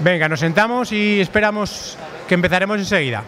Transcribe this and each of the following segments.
Venga, nos sentamos y esperamos que empezaremos enseguida.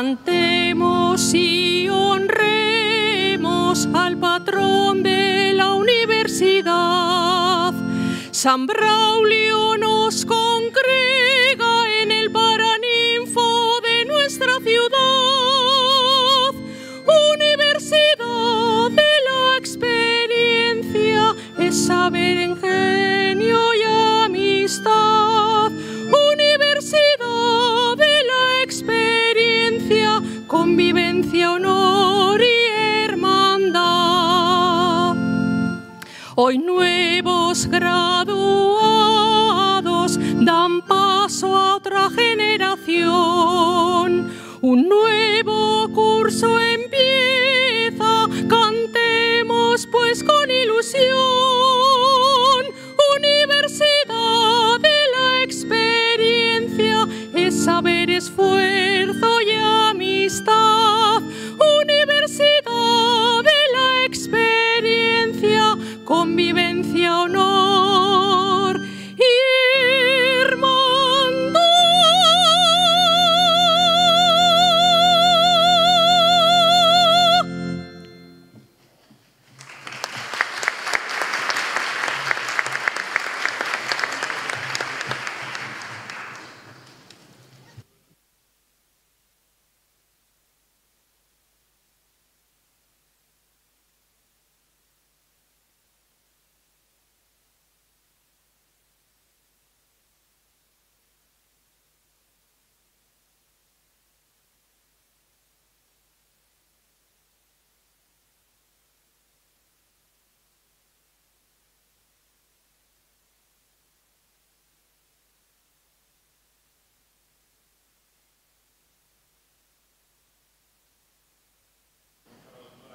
Cantemos y honremos al patrón de la universidad, San hoy nuevos graves.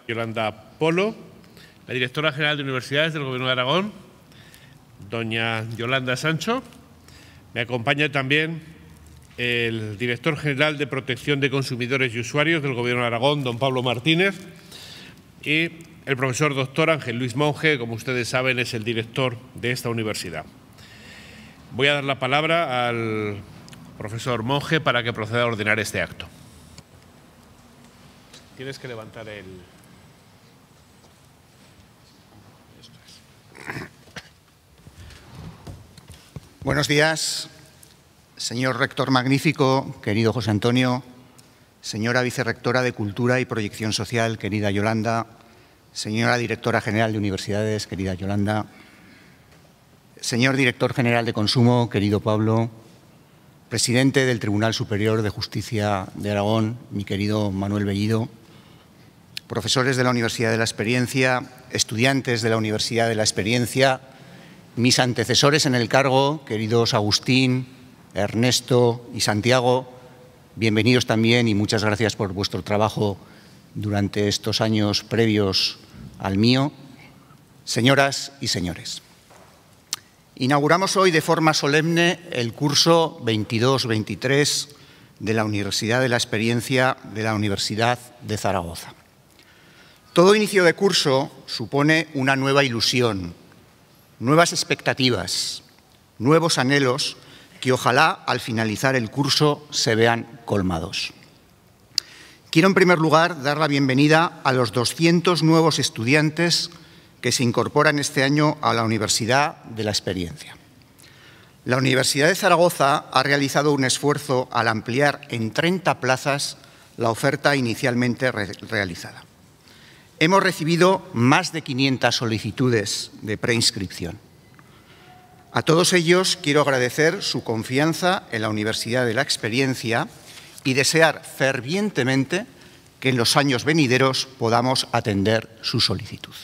Yolanda Polo, la directora general de Universidades del Gobierno de Aragón, doña Yolanda Sancho. Me acompaña también el director general de Protección de Consumidores y Usuarios del Gobierno de Aragón, don Pablo Martínez, y el profesor doctor Ángel Luis Monge, como ustedes saben, es el director de esta universidad. Voy a dar la palabra al profesor Monge para que proceda a ordenar este acto. Tienes que levantar el... Buenos días, señor rector magnífico, querido José Antonio, señora vicerrectora de Cultura y Proyección Social, querida Yolanda, señora directora general de Universidades, querida Yolanda, señor director general de Consumo, querido Pablo, presidente del Tribunal Superior de Justicia de Aragón, mi querido Manuel Bellido, profesores de la Universidad de la Experiencia, estudiantes de la Universidad de la Experiencia, mis antecesores en el cargo, queridos Agustín, Ernesto y Santiago, bienvenidos también y muchas gracias por vuestro trabajo durante estos años previos al mío. Señoras y señores, inauguramos hoy de forma solemne el curso 22-23 de la Universidad de la Experiencia de la Universidad de Zaragoza. Todo inicio de curso supone una nueva ilusión, nuevas expectativas, nuevos anhelos que ojalá al finalizar el curso se vean colmados. Quiero en primer lugar dar la bienvenida a los 200 nuevos estudiantes que se incorporan este año a la Universidad de la Experiencia. La Universidad de Zaragoza ha realizado un esfuerzo al ampliar en 30 plazas la oferta inicialmente realizada. Hemos recibido más de 500 solicitudes de preinscripción. A todos ellos quiero agradecer su confianza en la Universidad de la Experiencia y desear fervientemente que en los años venideros podamos atender su solicitud.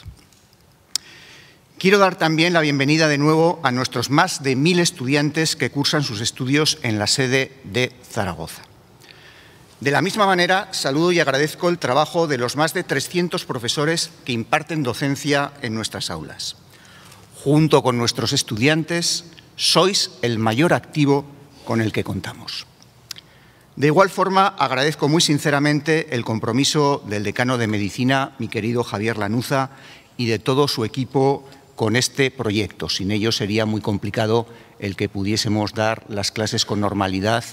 Quiero dar también la bienvenida de nuevo a nuestros más de mil estudiantes que cursan sus estudios en la sede de Zaragoza. De la misma manera, saludo y agradezco el trabajo de los más de 300 profesores que imparten docencia en nuestras aulas. Junto con nuestros estudiantes, sois el mayor activo con el que contamos. De igual forma, agradezco muy sinceramente el compromiso del decano de Medicina, mi querido Javier Lanuza, y de todo su equipo con este proyecto. Sin ello sería muy complicado el que pudiésemos dar las clases con normalidad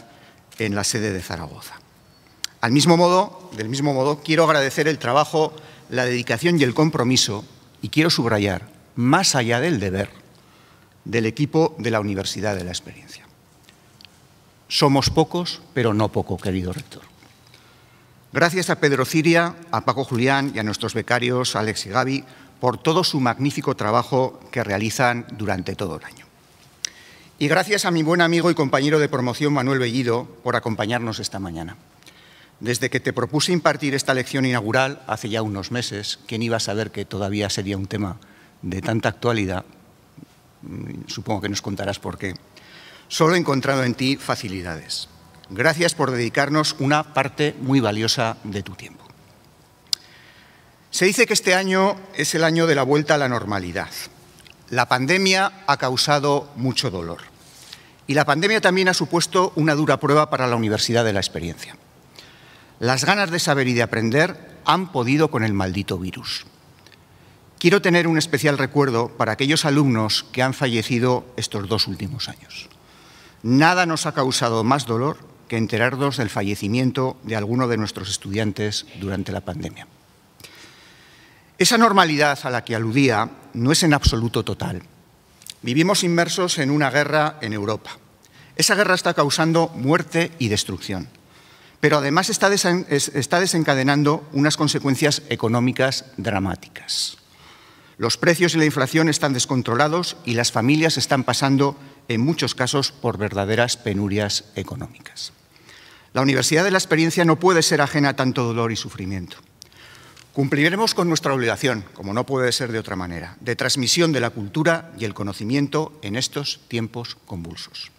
en la sede de Zaragoza. Al mismo modo, del mismo modo, quiero agradecer el trabajo, la dedicación y el compromiso, y quiero subrayar, más allá del deber, del equipo de la Universidad de la Experiencia. Somos pocos, pero no poco, querido rector. Gracias a Pedro Ciria, a Paco Julián y a nuestros becarios, Alex y Gaby, por todo su magnífico trabajo que realizan durante todo el año. Y gracias a mi buen amigo y compañero de promoción, Manuel Bellido, por acompañarnos esta mañana. Desde que te propuse impartir esta lección inaugural hace ya unos meses, ¿quién iba a saber que todavía sería un tema de tanta actualidad? Mm, supongo que nos contarás por qué. Solo he encontrado en ti facilidades. Gracias por dedicarnos una parte muy valiosa de tu tiempo. Se dice que este año es el año de la vuelta a la normalidad. La pandemia ha causado mucho dolor. Y la pandemia también ha supuesto una dura prueba para la Universidad de la Experiencia. Las ganas de saber y de aprender han podido con el maldito virus. Quiero tener un especial recuerdo para aquellos alumnos que han fallecido estos dos últimos años. Nada nos ha causado más dolor que enterarnos del fallecimiento de alguno de nuestros estudiantes durante la pandemia. Esa normalidad a la que aludía no es en absoluto total. Vivimos inmersos en una guerra en Europa. Esa guerra está causando muerte y destrucción, pero además está, desencadenando unas consecuencias económicas dramáticas. Los precios y la inflación están descontrolados y las familias están pasando, en muchos casos, por verdaderas penurias económicas. La Universidad de la Experiencia no puede ser ajena a tanto dolor y sufrimiento. Cumpliremos con nuestra obligación, como no puede ser de otra manera, de transmisión de la cultura y el conocimiento en estos tiempos convulsos.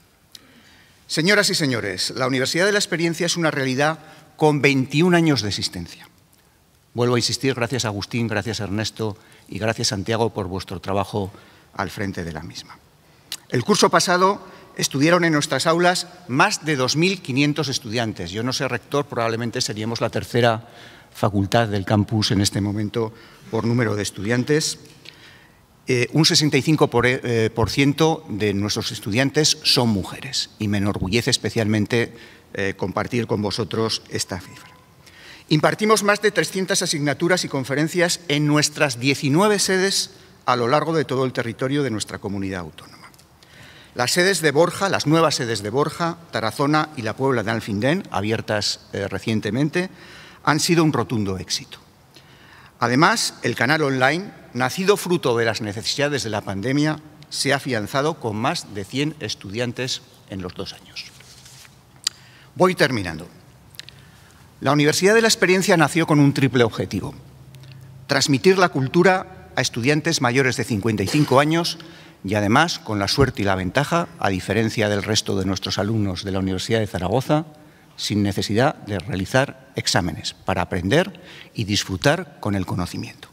Señoras y señores, la Universidad de la Experiencia es una realidad con 21 años de existencia. Vuelvo a insistir, gracias Agustín, gracias Ernesto y gracias Santiago por vuestro trabajo al frente de la misma. El curso pasado estudiaron en nuestras aulas más de 2.500 estudiantes. Yo no sé, rector, probablemente seríamos la tercera facultad del campus en este momento por número de estudiantes. Eh, un 65% eh, de nuestros estudiantes son mujeres y me enorgullece especialmente eh, compartir con vosotros esta cifra. Impartimos más de 300 asignaturas y conferencias en nuestras 19 sedes a lo largo de todo el territorio de nuestra comunidad autónoma. Las sedes de Borja, las nuevas sedes de Borja, Tarazona y la Puebla de Alfindén, abiertas recientemente, han sido un rotundo éxito. Además, el canal online, nacido fruto de las necesidades de la pandemia, se ha afianzado con más de 100 estudiantes en los dos años. Voy terminando. La Universidad de la Experiencia nació con un triple objetivo. Transmitir la cultura a estudiantes mayores de 55 años y además con la suerte y la ventaja, a diferencia del resto de nuestros alumnos de la Universidad de Zaragoza, sin necesidad de realizar exámenes, para aprender y disfrutar con el conocimiento.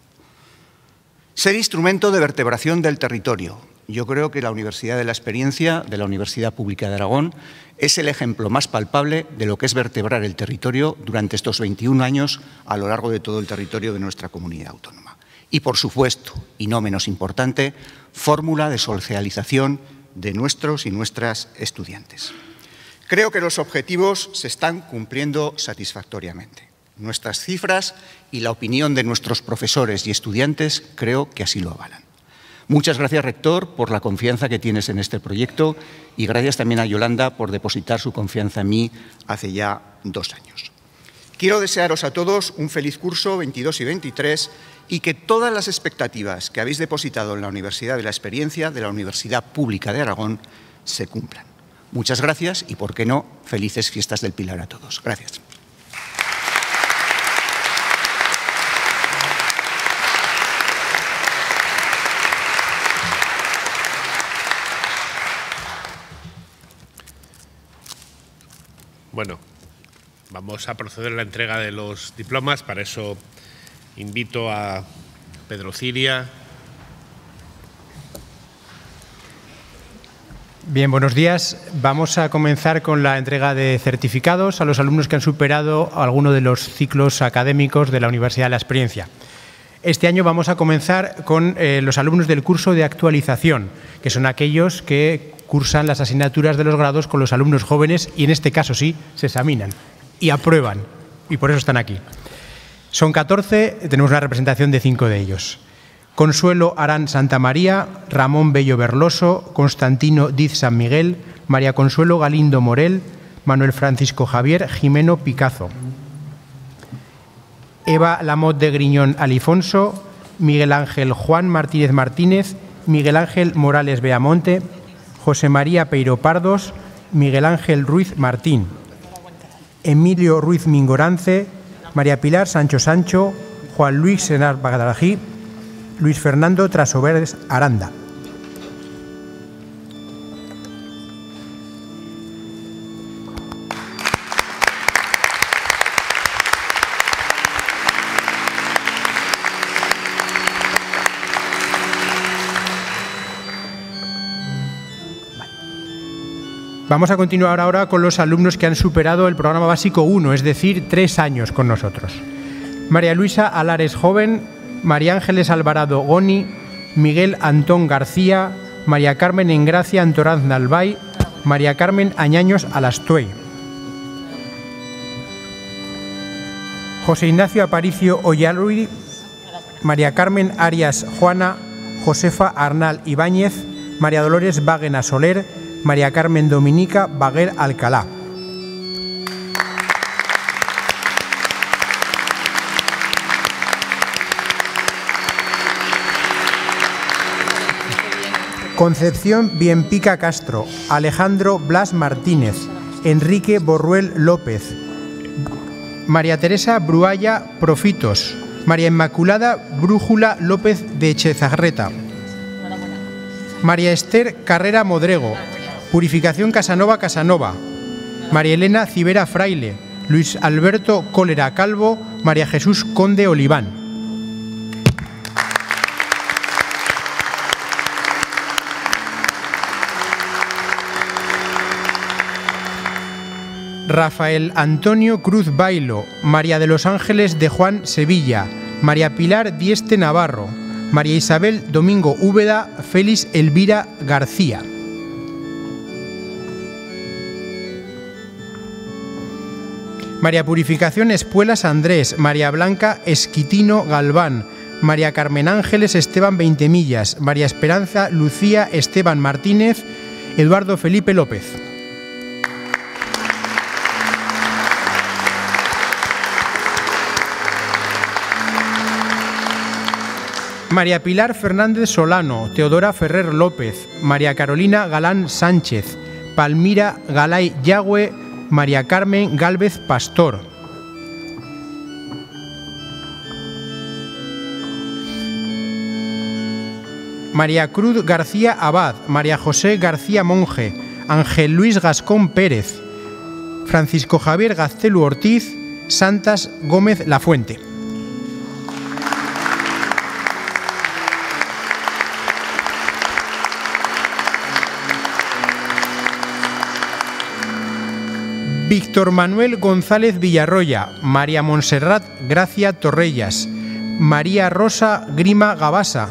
Ser instrumento de vertebración del territorio. Yo creo que la Universidad de la Experiencia, de la Universidad Pública de Aragón, es el ejemplo más palpable de lo que es vertebrar el territorio durante estos 21 años a lo largo de todo el territorio de nuestra comunidad autónoma. Y, por supuesto, y no menos importante, fórmula de socialización de nuestros y nuestras estudiantes. Creo que los objetivos se están cumpliendo satisfactoriamente. Nuestras cifras y la opinión de nuestros profesores y estudiantes creo que así lo avalan. Muchas gracias, rector, por la confianza que tienes en este proyecto y gracias también a Yolanda por depositar su confianza en mí hace ya dos años. Quiero desearos a todos un feliz curso 22 y 23 y que todas las expectativas que habéis depositado en la Universidad de la Experiencia, de la Universidad Pública de Aragón, se cumplan. Muchas gracias y, por qué no, felices fiestas del Pilar a todos. Gracias. Bueno, vamos a proceder a la entrega de los diplomas. Para eso invito a Pedro Ciria, Bien, buenos días. Vamos a comenzar con la entrega de certificados a los alumnos que han superado alguno de los ciclos académicos de la Universidad de la Experiencia. Este año vamos a comenzar con eh, los alumnos del curso de actualización, que son aquellos que cursan las asignaturas de los grados con los alumnos jóvenes y en este caso sí, se examinan y aprueban y por eso están aquí. Son 14, tenemos una representación de cinco de ellos. Consuelo Arán Santa María, Ramón Bello Berloso, Constantino Diz San Miguel, María Consuelo Galindo Morel, Manuel Francisco Javier Jimeno Picazo. Eva Lamot de Griñón Alifonso, Miguel Ángel Juan Martínez Martínez, Miguel Ángel Morales Beamonte, José María Peiro Pardos, Miguel Ángel Ruiz Martín, Emilio Ruiz Mingorance, María Pilar Sancho Sancho, Juan Luis Senar Bagdalají, Luis Fernando Trasoveres Aranda. Vamos a continuar ahora con los alumnos que han superado el programa básico 1, es decir, tres años con nosotros. María Luisa Alares Joven, María Ángeles Alvarado Goni, Miguel Antón García, María Carmen Engracia Antoraz Nalbay, María Carmen Añaños Alastuey. José Ignacio Aparicio Oyaluri, María Carmen Arias Juana, Josefa Arnal Ibáñez, María Dolores Bagena Soler, María Carmen Dominica Baguer Alcalá. Concepción Bienpica Castro, Alejandro Blas Martínez, Enrique Borruel López, María Teresa Bruaya Profitos, María Inmaculada Brújula López de Echezarreta, María Esther Carrera Modrego, Purificación Casanova Casanova, María Elena Cibera Fraile, Luis Alberto Cólera Calvo, María Jesús Conde Oliván. Rafael Antonio Cruz Bailo, María de los Ángeles de Juan Sevilla, María Pilar Dieste Navarro, María Isabel Domingo Úbeda, Félix Elvira García. María Purificación Espuelas Andrés, María Blanca Esquitino Galván, María Carmen Ángeles Esteban Veintemillas, María Esperanza Lucía Esteban Martínez, Eduardo Felipe López. María Pilar Fernández Solano, Teodora Ferrer López, María Carolina Galán Sánchez, Palmira Galay Yagüe, María Carmen Gálvez Pastor. María Cruz García Abad, María José García Monje, Ángel Luis Gascón Pérez, Francisco Javier Gaztelu Ortiz, Santas Gómez Lafuente. Víctor Manuel González Villarroya, María Monserrat Gracia Torrellas, María Rosa Grima Gabasa,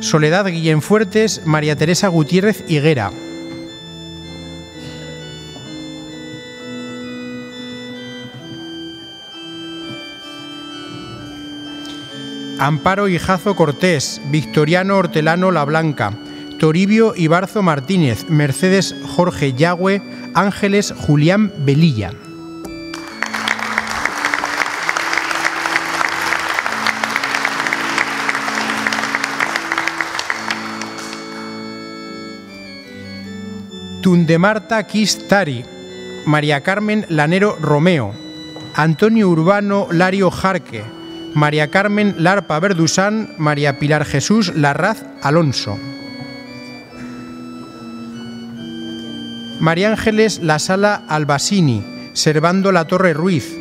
Soledad Guillén Fuertes, María Teresa Gutiérrez Higuera. Amparo Hijazo Cortés, Victoriano Hortelano La Blanca, Toribio Ibarzo Martínez, Mercedes Jorge Yagüe, Ángeles Julián Velilla. Tundemarta Kistari, María Carmen Lanero Romeo, Antonio Urbano Lario Jarque, María Carmen Larpa Verdusán, María Pilar Jesús Larraz Alonso. María Ángeles La Sala Albasini, Servando La Torre Ruiz,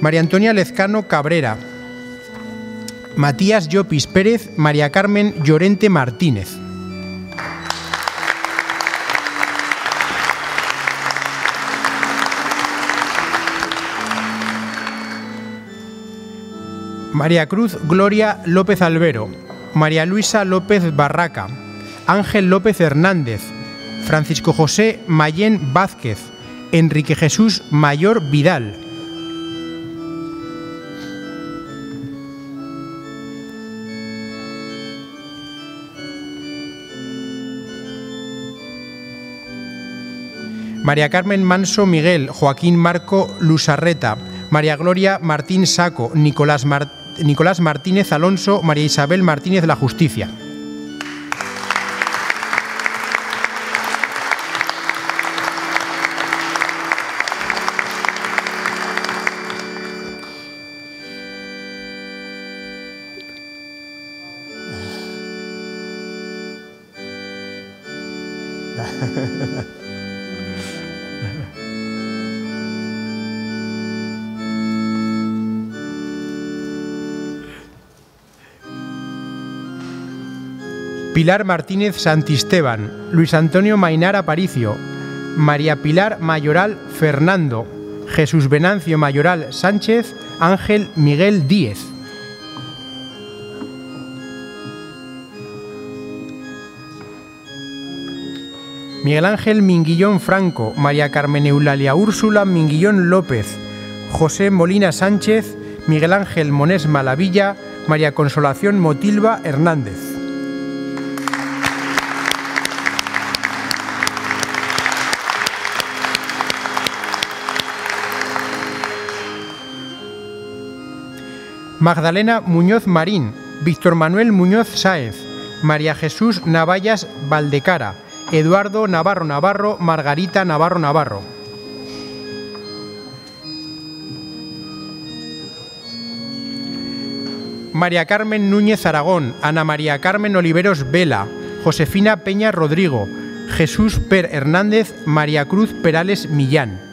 María Antonia Lezcano Cabrera, Matías Llopis Pérez, María Carmen Llorente Martínez. María Cruz Gloria López Albero, María Luisa López Barraca, Ángel López Hernández, Francisco José Mayén Vázquez, Enrique Jesús Mayor Vidal. María Carmen Manso Miguel, Joaquín Marco Lusarreta, María Gloria Martín Saco, Nicolás, Nicolás Martínez Alonso, María Isabel Martínez La Justicia. Pilar Martínez Santisteban, Luis Antonio Mainar Aparicio, María Pilar Mayoral Fernando, Jesús Venancio Mayoral Sánchez, Ángel Miguel Díez. Miguel Ángel Minguillón Franco, María Carmen Eulalia Úrsula Minguillón López, José Molina Sánchez, Miguel Ángel Monés Malavilla, María Consolación Motilva Hernández. Magdalena Muñoz Marín, Víctor Manuel Muñoz Sáez, María Jesús Navallas Valdecara, Eduardo Navarro Navarro, Margarita Navarro Navarro. María Carmen Núñez Aragón, Ana María Carmen Oliveros Vela, Josefina Peña Rodrigo, Jesús Per Hernández, María Cruz Perales Millán.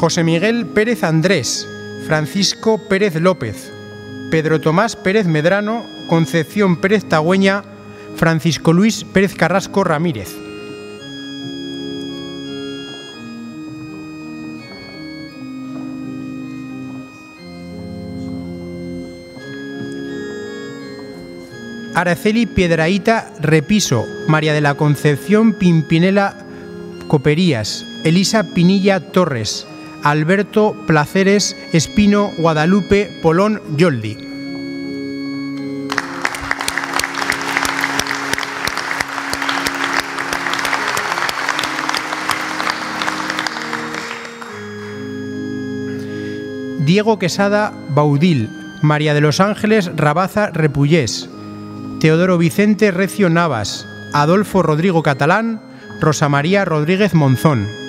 José Miguel Pérez Andrés, Francisco Pérez López, Pedro Tomás Pérez Medrano, Concepción Pérez Tagüeña, Francisco Luis Pérez Carrasco Ramírez. Araceli Piedraíta Repiso, María de la Concepción Pimpinela Coperías, Elisa Pinilla Torres, Alberto Placeres Espino Guadalupe Polón Yoldi. Diego Quesada Baudil, María de los Ángeles Rabaza Repullés, Teodoro Vicente Recio Navas, Adolfo Rodrigo Catalán, Rosa María Rodríguez Monzón.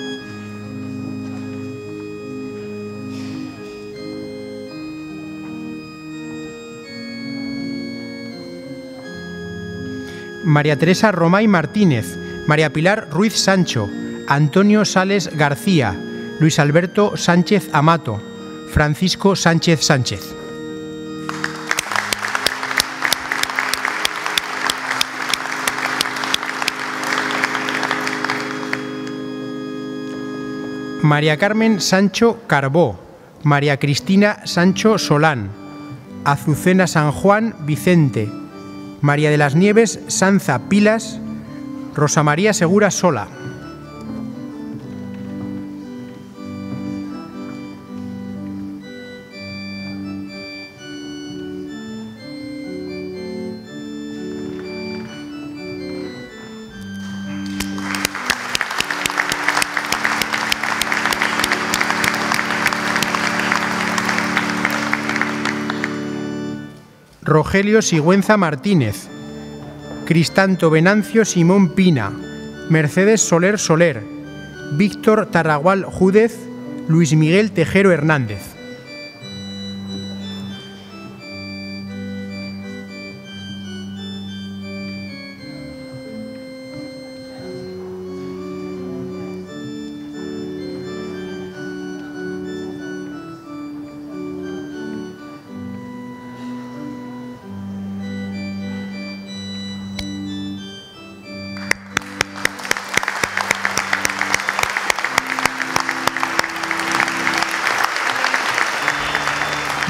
María Teresa Romay Martínez, María Pilar Ruiz Sancho, Antonio Sales García, Luis Alberto Sánchez Amato, Francisco Sánchez Sánchez. María Carmen Sancho Carbó, María Cristina Sancho Solán, Azucena San Juan Vicente, María de las Nieves Sanza Pilas, Rosa María Segura Sola. Rogelio Sigüenza Martínez, Cristanto Venancio Simón Pina, Mercedes Soler Soler, Víctor Tarragual Júdez, Luis Miguel Tejero Hernández.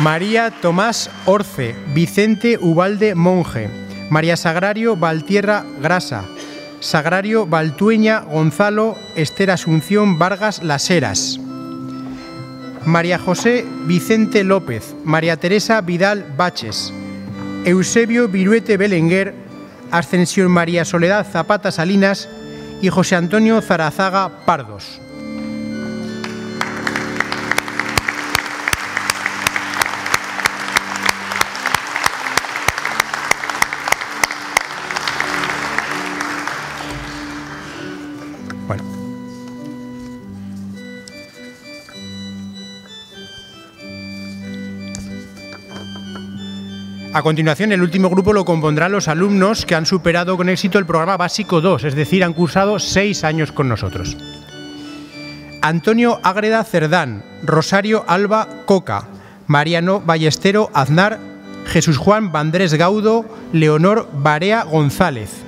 María Tomás Orce, Vicente Ubalde Monje, María Sagrario Valtierra Grasa, Sagrario Valtueña Gonzalo Esther Asunción Vargas Las Heras. María José Vicente López, María Teresa Vidal Baches, Eusebio Viruete Belenguer, Ascensión María Soledad Zapata Salinas y José Antonio Zarazaga Pardos. A continuación, el último grupo lo compondrán los alumnos que han superado con éxito el programa básico 2, es decir, han cursado seis años con nosotros. Antonio Ágreda Cerdán, Rosario Alba Coca, Mariano Ballestero Aznar, Jesús Juan Vandrés Gaudo, Leonor Barea González.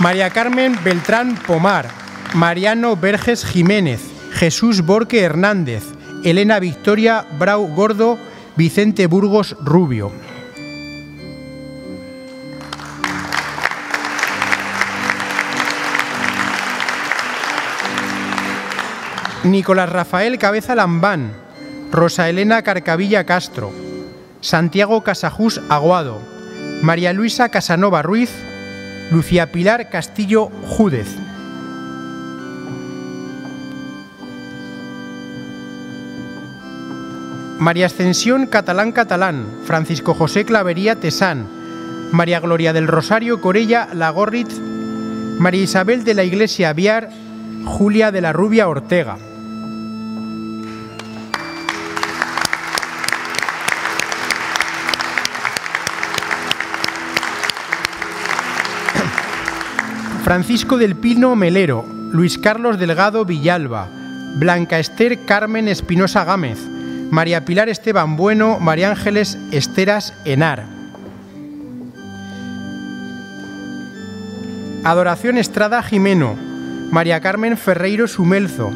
María Carmen Beltrán Pomar, Mariano Verges Jiménez, Jesús Borque Hernández, Elena Victoria Brau Gordo, Vicente Burgos Rubio. Nicolás Rafael Cabeza Lambán, Rosa Elena Carcavilla Castro, Santiago Casajús Aguado, María Luisa Casanova Ruiz, Lucía Pilar Castillo Júdez. María Ascensión Catalán Catalán, Francisco José Clavería Tesán, María Gloria del Rosario Corella Lagorrit, María Isabel de la Iglesia Aviar, Julia de la Rubia Ortega. Francisco del Pino Melero, Luis Carlos Delgado Villalba, Blanca Esther Carmen Espinosa Gámez, María Pilar Esteban Bueno, María Ángeles Esteras Enar. Adoración Estrada Jimeno, María Carmen Ferreiro Sumelzo,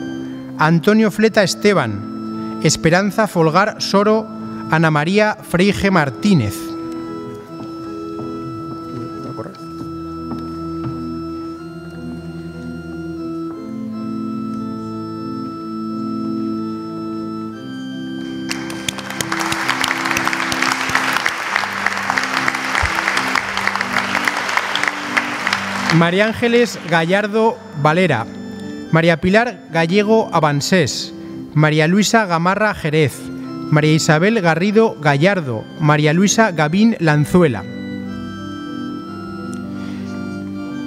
Antonio Fleta Esteban, Esperanza Folgar Soro, Ana María Freige Martínez. María Ángeles Gallardo Valera, María Pilar Gallego Avansés, María Luisa Gamarra Jerez, María Isabel Garrido Gallardo, María Luisa Gavín Lanzuela.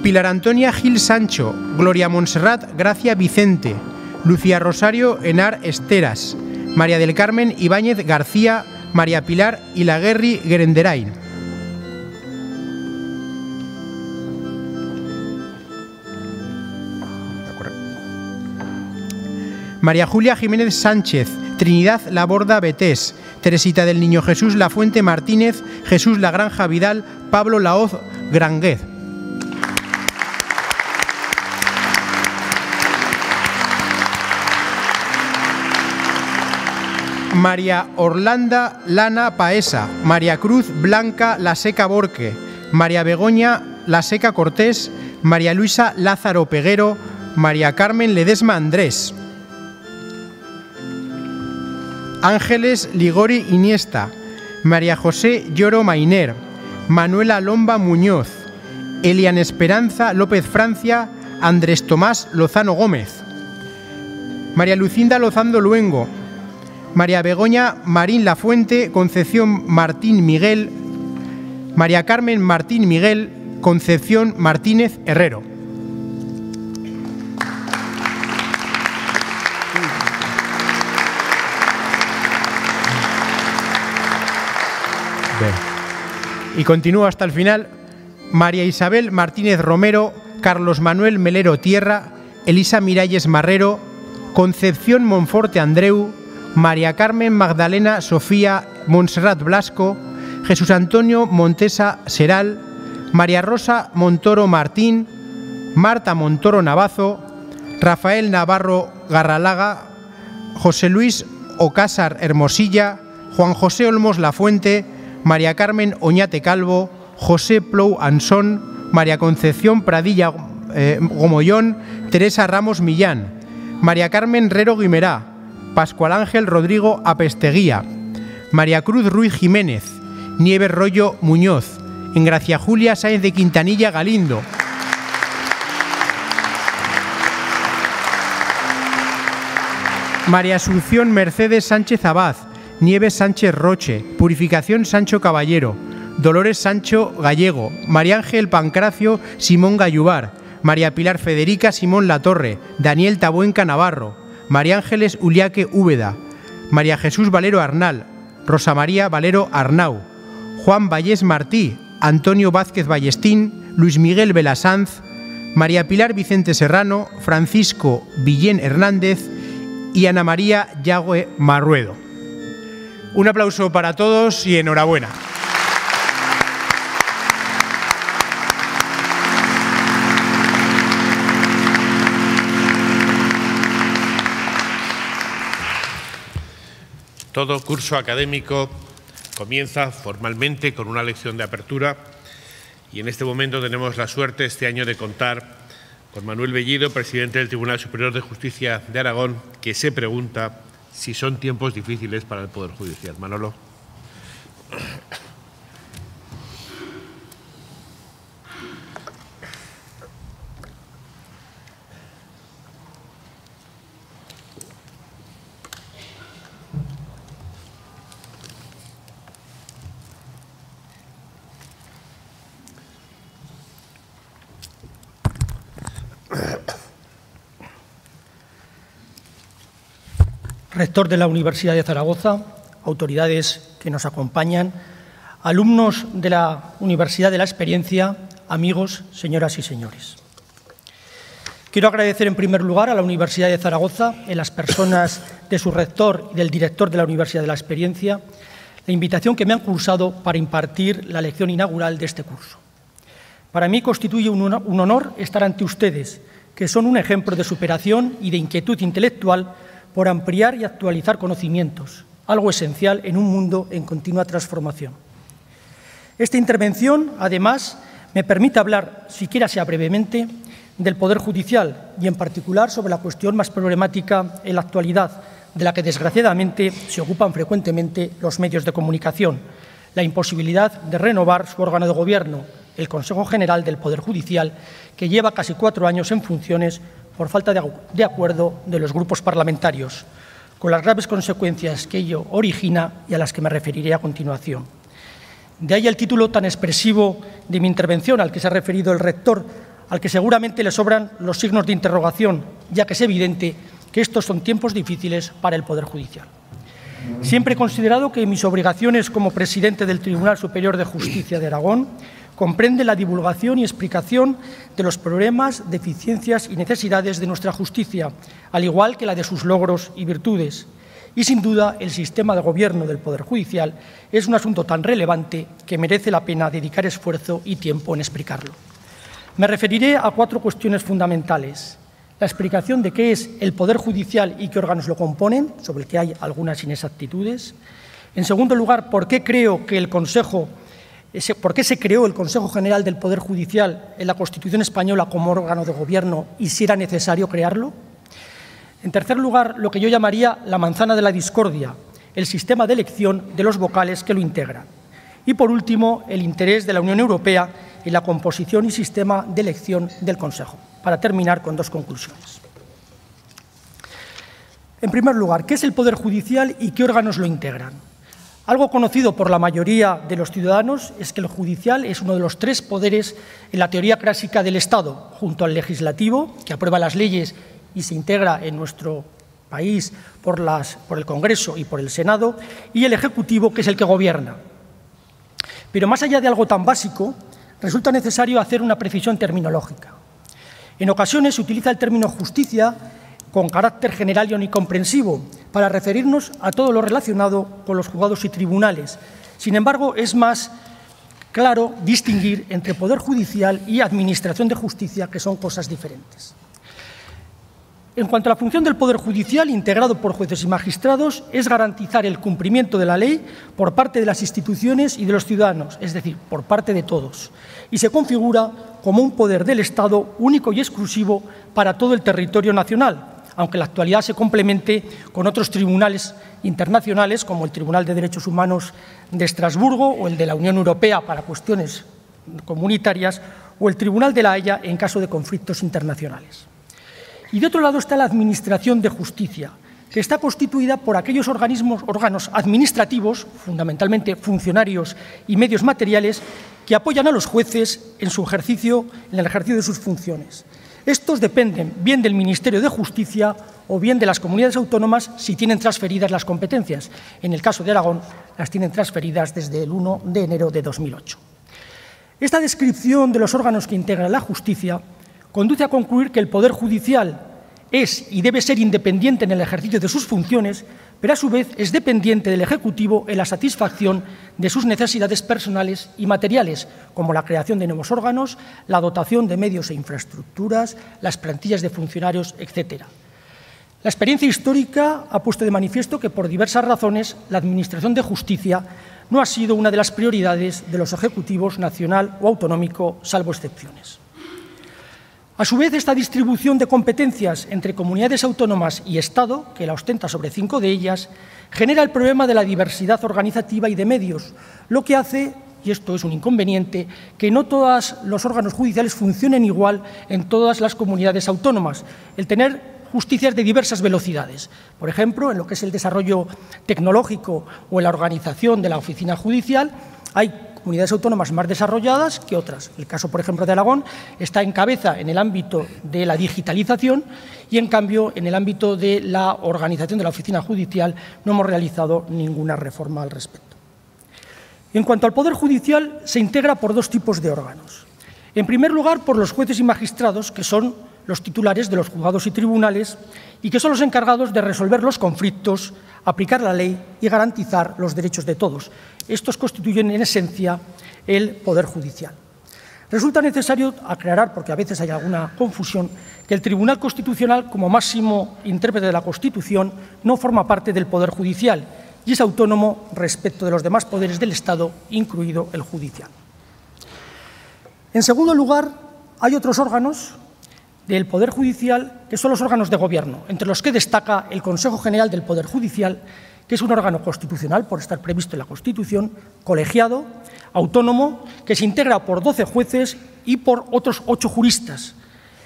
Pilar Antonia Gil Sancho, Gloria Montserrat Gracia Vicente, Lucía Rosario Enar Esteras, María del Carmen Ibáñez García, María Pilar Ilaguerri Gerenderain. María Julia Jiménez Sánchez, Trinidad Laborda Betés, Teresita del Niño Jesús La Fuente Martínez, Jesús La Granja Vidal, Pablo Laoz Granguez. María Orlanda Lana Paesa, María Cruz Blanca La Seca Borque, María Begoña La Seca Cortés, María Luisa Lázaro Peguero, María Carmen Ledesma Andrés. Ángeles Ligori Iniesta, María José Lloro Mainer, Manuela Lomba Muñoz, Elian Esperanza López Francia, Andrés Tomás Lozano Gómez, María Lucinda Lozando Luengo, María Begoña Marín Lafuente, Concepción Martín Miguel, María Carmen Martín Miguel, Concepción Martínez Herrero. Y continúa hasta el final. María Isabel Martínez Romero, Carlos Manuel Melero Tierra, Elisa Miralles Marrero, Concepción Monforte Andreu, María Carmen Magdalena Sofía Montserrat Blasco, Jesús Antonio Montesa Seral, María Rosa Montoro Martín, Marta Montoro Navazo, Rafael Navarro Garralaga, José Luis Ocásar Hermosilla, Juan José Olmos Lafuente, María Carmen Oñate Calvo, José Plou Ansón, María Concepción Pradilla eh, Gomollón, Teresa Ramos Millán, María Carmen Rero Guimerá, Pascual Ángel Rodrigo Apesteguía, María Cruz Ruiz Jiménez, Nieves Rollo Muñoz, Engracia Julia Sáenz de Quintanilla Galindo. María Asunción Mercedes Sánchez Abad, Nieves Sánchez Roche, Purificación Sancho Caballero, Dolores Sancho Gallego, María Ángel Pancracio Simón Gallubar, María Pilar Federica Simón Latorre, Daniel Tabuenca Navarro, María Ángeles Uliaque Úbeda, María Jesús Valero Arnal, Rosa María Valero Arnau, Juan Vallés Martí, Antonio Vázquez Ballestín, Luis Miguel Velasanz, María Pilar Vicente Serrano, Francisco Villén Hernández y Ana María Yagüe Marruedo. Un aplauso para todos y enhorabuena. Todo curso académico comienza formalmente con una lección de apertura y en este momento tenemos la suerte este año de contar con Manuel Bellido, presidente del Tribunal Superior de Justicia de Aragón, que se pregunta si son tiempos difíciles para el Poder Judicial. Manolo. Rector de la Universidad de Zaragoza, autoridades que nos acompañan, alumnos de la Universidad de la Experiencia, amigos, señoras y señores. Quiero agradecer en primer lugar a la Universidad de Zaragoza, en las personas de su rector y del director de la Universidad de la Experiencia, la invitación que me han cursado para impartir la lección inaugural de este curso. Para mí constituye un honor estar ante ustedes, que son un ejemplo de superación y de inquietud intelectual por ampliar y actualizar conocimientos, algo esencial en un mundo en continua transformación. Esta intervención, además, me permite hablar, siquiera sea brevemente, del Poder Judicial y, en particular, sobre la cuestión más problemática en la actualidad, de la que desgraciadamente se ocupan frecuentemente los medios de comunicación, la imposibilidad de renovar su órgano de gobierno, el Consejo General del Poder Judicial, que lleva casi cuatro años en funciones por falta de acuerdo de los grupos parlamentarios, con las graves consecuencias que ello origina y a las que me referiré a continuación. De ahí el título tan expresivo de mi intervención al que se ha referido el rector, al que seguramente le sobran los signos de interrogación, ya que es evidente que estos son tiempos difíciles para el Poder Judicial. Siempre he considerado que mis obligaciones como presidente del Tribunal Superior de Justicia de Aragón comprende la divulgación y explicación de los problemas, deficiencias y necesidades de nuestra justicia, al igual que la de sus logros y virtudes. Y sin duda, el sistema de gobierno del Poder Judicial es un asunto tan relevante que merece la pena dedicar esfuerzo y tiempo en explicarlo. Me referiré a cuatro cuestiones fundamentales la explicación de qué es el Poder Judicial y qué órganos lo componen, sobre el que hay algunas inexactitudes. En segundo lugar, por qué creo que el Consejo, por qué se creó el Consejo General del Poder Judicial en la Constitución española como órgano de gobierno y si era necesario crearlo. En tercer lugar, lo que yo llamaría la manzana de la discordia, el sistema de elección de los vocales que lo integran. Y por último, el interés de la Unión Europea en la composición y sistema de elección del Consejo para terminar con dos conclusiones. En primer lugar, ¿qué es el Poder Judicial y qué órganos lo integran? Algo conocido por la mayoría de los ciudadanos es que el judicial es uno de los tres poderes en la teoría clásica del Estado, junto al legislativo, que aprueba las leyes y se integra en nuestro país por, el Congreso y por el Senado, y el ejecutivo, que es el que gobierna. Pero más allá de algo tan básico, resulta necesario hacer una precisión terminológica. En ocasiones se utiliza el término justicia con carácter general y omnicomprensivo para referirnos a todo lo relacionado con los juzgados y tribunales. Sin embargo, es más claro distinguir entre poder judicial y administración de justicia, que son cosas diferentes. En cuanto a la función del Poder Judicial, integrado por jueces y magistrados, es garantizar el cumplimiento de la ley por parte de las instituciones y de los ciudadanos, es decir, por parte de todos, y se configura como un poder del Estado único y exclusivo para todo el territorio nacional, aunque en la actualidad se complemente con otros tribunales internacionales, como el Tribunal de Derechos Humanos de Estrasburgo o el de la Unión Europea para cuestiones comunitarias o el Tribunal de la Haya en caso de conflictos internacionales. Y de otro lado está la Administración de Justicia, que está constituida por aquellos organismos, órganos administrativos, fundamentalmente funcionarios y medios materiales, que apoyan a los jueces en, su ejercicio, en el ejercicio de sus funciones. Estos dependen bien del Ministerio de Justicia o bien de las comunidades autónomas si tienen transferidas las competencias. En el caso de Aragón, las tienen transferidas desde el 1 de enero de 2008. Esta descripción de los órganos que integran la justicia conduce a concluir que el Poder Judicial es y debe ser independiente en el ejercicio de sus funciones, pero a su vez es dependiente del Ejecutivo en la satisfacción de sus necesidades personales y materiales, como la creación de nuevos órganos, la dotación de medios e infraestructuras, las plantillas de funcionarios, etc. La experiencia histórica ha puesto de manifiesto que, por diversas razones, la Administración de Justicia no ha sido una de las prioridades de los ejecutivos nacional o autonómico, salvo excepciones. A su vez, esta distribución de competencias entre comunidades autónomas y Estado, que la ostenta sobre cinco de ellas, genera el problema de la diversidad organizativa y de medios, lo que hace, y esto es un inconveniente, que no todos los órganos judiciales funcionen igual en todas las comunidades autónomas. El tener justicias de diversas velocidades. Por ejemplo, en lo que es el desarrollo tecnológico o en la organización de la oficina judicial, hay comunidades autónomas más desarrolladas que otras. El caso, por ejemplo, de Aragón está en cabeza en el ámbito de la digitalización y, en cambio, en el ámbito de la organización de la oficina judicial no hemos realizado ninguna reforma al respecto. En cuanto al Poder Judicial, se integra por dos tipos de órganos. En primer lugar, por los jueces y magistrados, que son los titulares de los juzgados y tribunales y que son los encargados de resolver los conflictos, aplicar la ley y garantizar los derechos de todos. Estos constituyen en esencia el Poder Judicial. Resulta necesario aclarar, porque a veces hay alguna confusión, que el Tribunal Constitucional, como máximo intérprete de la Constitución, no forma parte del Poder Judicial y es autónomo respecto de los demás poderes del Estado, incluido el judicial. En segundo lugar, hay otros órganos del Poder Judicial que son los órganos de gobierno, entre los que destaca el Consejo General del Poder Judicial, que es un órgano constitucional por estar previsto en la Constitución, colegiado, autónomo, que se integra por 12 jueces y por otros ocho juristas,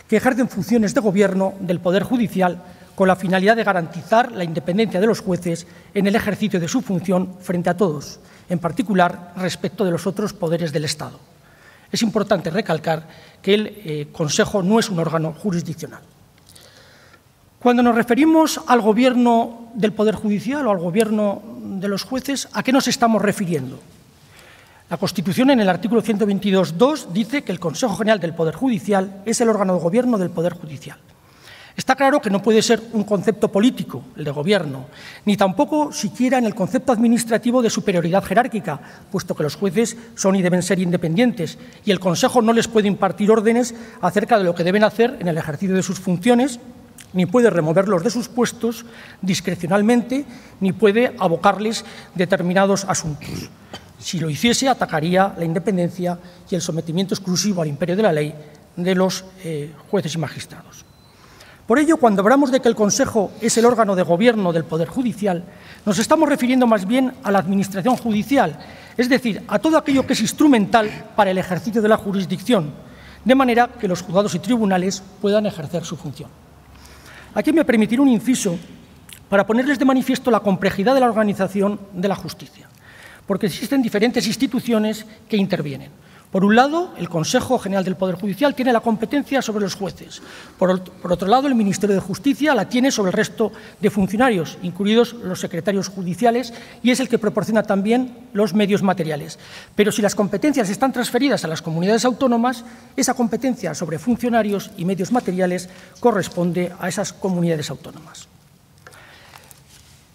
que ejercen funciones de gobierno del Poder Judicial con la finalidad de garantizar la independencia de los jueces en el ejercicio de su función frente a todos, en particular respecto de los otros poderes del Estado. Es importante recalcar que el eh, Consejo no es un órgano jurisdiccional. Cuando nos referimos al gobierno del Poder Judicial o al gobierno de los jueces, ¿a qué nos estamos refiriendo? La Constitución, en el artículo 122.2, dice que el Consejo General del Poder Judicial es el órgano de gobierno del Poder Judicial. Está claro que no puede ser un concepto político, el de gobierno, ni tampoco siquiera en el concepto administrativo de superioridad jerárquica, puesto que los jueces son y deben ser independientes y el Consejo no les puede impartir órdenes acerca de lo que deben hacer en el ejercicio de sus funciones, ni puede removerlos de sus puestos discrecionalmente, ni puede abocarles determinados asuntos. Si lo hiciese, atacaría la independencia y el sometimiento exclusivo al imperio de la ley de los eh, jueces y magistrados. Por ello, cuando hablamos de que el Consejo es el órgano de gobierno del Poder Judicial, nos estamos refiriendo más bien a la Administración judicial, es decir, a todo aquello que es instrumental para el ejercicio de la jurisdicción, de manera que los juzgados y tribunales puedan ejercer su función. Aquí me permitiré un inciso para ponerles de manifiesto la complejidad de la organización de la justicia, porque existen diferentes instituciones que intervienen. Por un lado, el Consejo General del Poder Judicial tiene la competencia sobre los jueces. Por, otro lado, el Ministerio de Justicia la tiene sobre el resto de funcionarios, incluidos los secretarios judiciales, y es el que proporciona también los medios materiales. Pero si las competencias están transferidas a las comunidades autónomas, esa competencia sobre funcionarios y medios materiales corresponde a esas comunidades autónomas.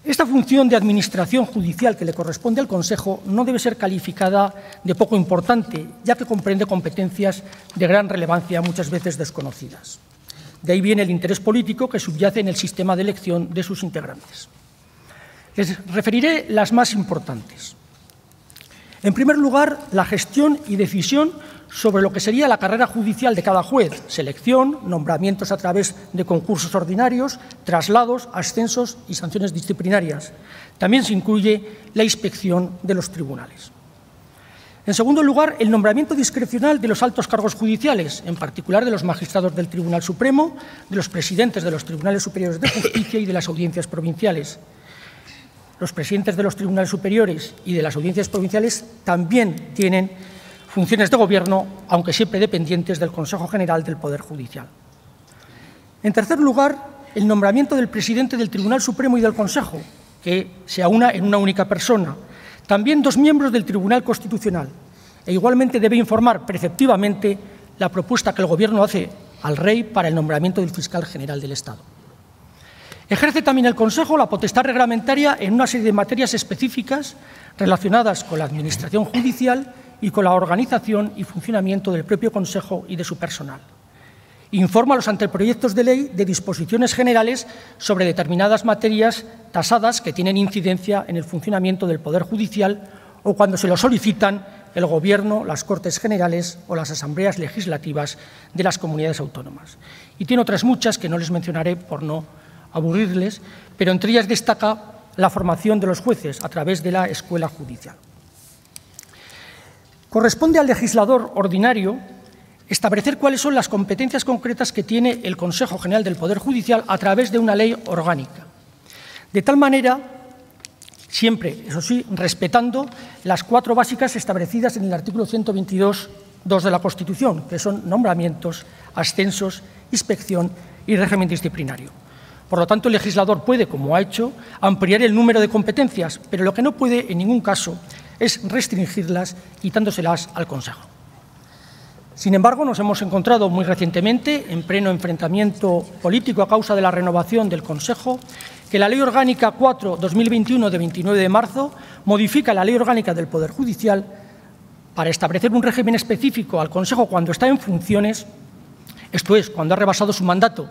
Esta función de administración judicial que le corresponde al Consejo no debe ser calificada de poco importante, ya que comprende competencias de gran relevancia muchas veces desconocidas. De ahí viene el interés político que subyace en el sistema de elección de sus integrantes. Les referiré las más importantes. En primer lugar, la gestión y decisión sobre lo que sería la carrera judicial de cada juez, selección, nombramientos a través de concursos ordinarios, traslados, ascensos y sanciones disciplinarias. También se incluye la inspección de los tribunales. En segundo lugar, el nombramiento discrecional de los altos cargos judiciales, en particular de los magistrados del Tribunal Supremo, de los presidentes de los Tribunales Superiores de Justicia y de las audiencias provinciales. Los presidentes de los tribunales superiores y de las audiencias provinciales también tienen funciones de gobierno, aunque siempre dependientes del Consejo General del Poder Judicial. En tercer lugar, el nombramiento del presidente del Tribunal Supremo y del Consejo, que se aúna en una única persona. También dos miembros del Tribunal Constitucional. E igualmente debe informar preceptivamente la propuesta que el Gobierno hace al Rey para el nombramiento del fiscal general del Estado. Ejerce también el Consejo la potestad reglamentaria en una serie de materias específicas relacionadas con la Administración judicial y con la organización y funcionamiento del propio Consejo y de su personal. Informa los anteproyectos de ley de disposiciones generales sobre determinadas materias tasadas que tienen incidencia en el funcionamiento del Poder Judicial o cuando se lo solicitan el Gobierno, las Cortes Generales o las asambleas legislativas de las comunidades autónomas. Y tiene otras muchas que no les mencionaré por no aburrirles, pero entre ellas destaca la formación de los jueces a través de la escuela judicial. Corresponde al legislador ordinario establecer cuáles son las competencias concretas que tiene el Consejo General del Poder Judicial a través de una ley orgánica. De tal manera, siempre, eso sí, respetando las cuatro básicas establecidas en el artículo 122.2 de la Constitución, que son nombramientos, ascensos, inspección y régimen disciplinario. Por lo tanto, el legislador puede, como ha hecho, ampliar el número de competencias, pero lo que no puede en ningún caso es restringirlas quitándoselas al Consejo. Sin embargo, nos hemos encontrado muy recientemente, en pleno enfrentamiento político a causa de la renovación del Consejo, que la Ley Orgánica 4-2021 de 29 de marzo modifica la Ley Orgánica del Poder Judicial para establecer un régimen específico al Consejo cuando está en funciones, esto es, cuando ha rebasado su mandato.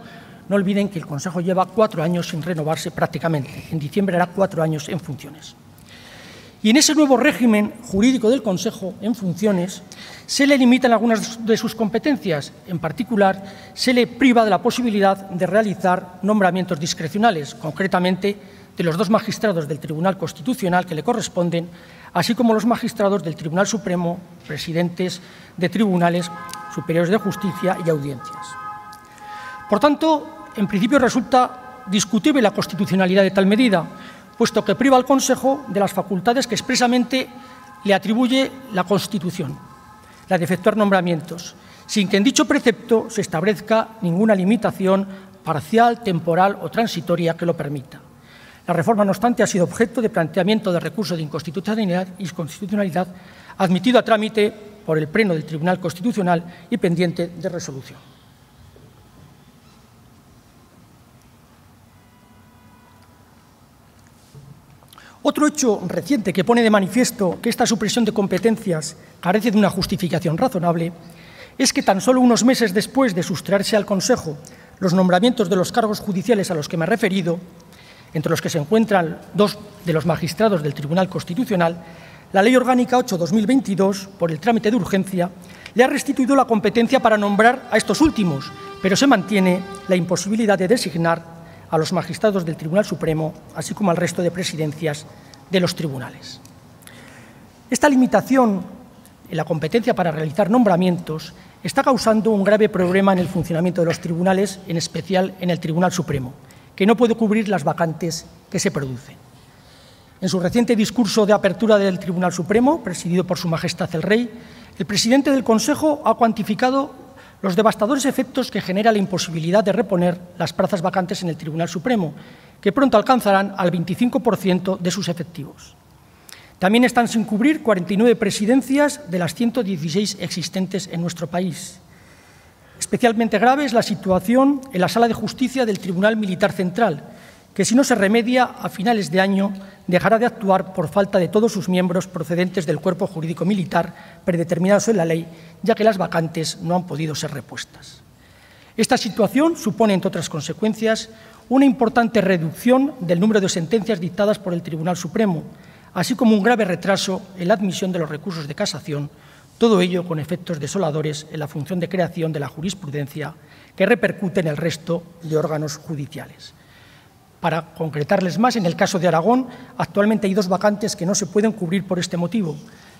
No olviden que el Consejo lleva cuatro años sin renovarse prácticamente. En diciembre hará cuatro años en funciones. Y en ese nuevo régimen jurídico del Consejo en funciones se le limitan algunas de sus competencias. En particular, se le priva de la posibilidad de realizar nombramientos discrecionales, concretamente de los dos magistrados del Tribunal Constitucional que le corresponden, así como los magistrados del Tribunal Supremo, presidentes de tribunales superiores de justicia y audiencias. Por tanto, en principio resulta discutible la constitucionalidad de tal medida, puesto que priva al Consejo de las facultades que expresamente le atribuye la Constitución, la de efectuar nombramientos, sin que en dicho precepto se establezca ninguna limitación parcial, temporal o transitoria que lo permita. La reforma, no obstante, ha sido objeto de planteamiento de recurso de inconstitucionalidad admitido a trámite por el Pleno del Tribunal Constitucional y pendiente de resolución. Otro hecho reciente que pone de manifiesto que esta supresión de competencias carece de una justificación razonable es que tan solo unos meses después de sustraerse al Consejo los nombramientos de los cargos judiciales a los que me he referido, entre los que se encuentran dos de los magistrados del Tribunal Constitucional, la Ley Orgánica 8-2022, por el trámite de urgencia, le ha restituido la competencia para nombrar a estos últimos, pero se mantiene la imposibilidad de designar a los magistrados del Tribunal Supremo, así como al resto de presidencias de los tribunales. Esta limitación en la competencia para realizar nombramientos está causando un grave problema en el funcionamiento de los tribunales, en especial en el Tribunal Supremo, que no puede cubrir las vacantes que se producen. En su reciente discurso de apertura del Tribunal Supremo, presidido por Su Majestad el Rey, el presidente del Consejo ha cuantificado los devastadores efectos que genera la imposibilidad de reponer las plazas vacantes en el Tribunal Supremo, que pronto alcanzarán al 25% de sus efectivos. También están sin cubrir 49 presidencias de las 116 existentes en nuestro país. Especialmente grave es la situación en la Sala de Justicia del Tribunal Militar Central, que si no se remedia a finales de año dejará de actuar por falta de todos sus miembros procedentes del cuerpo jurídico militar predeterminados en la ley, ya que las vacantes no han podido ser repuestas. Esta situación supone, entre otras consecuencias, una importante reducción del número de sentencias dictadas por el Tribunal Supremo, así como un grave retraso en la admisión de los recursos de casación, todo ello con efectos desoladores en la función de creación de la jurisprudencia que repercute en el resto de órganos judiciales. Para concretarles más, en el caso de Aragón, actualmente hay dos vacantes que no se pueden cubrir por este motivo.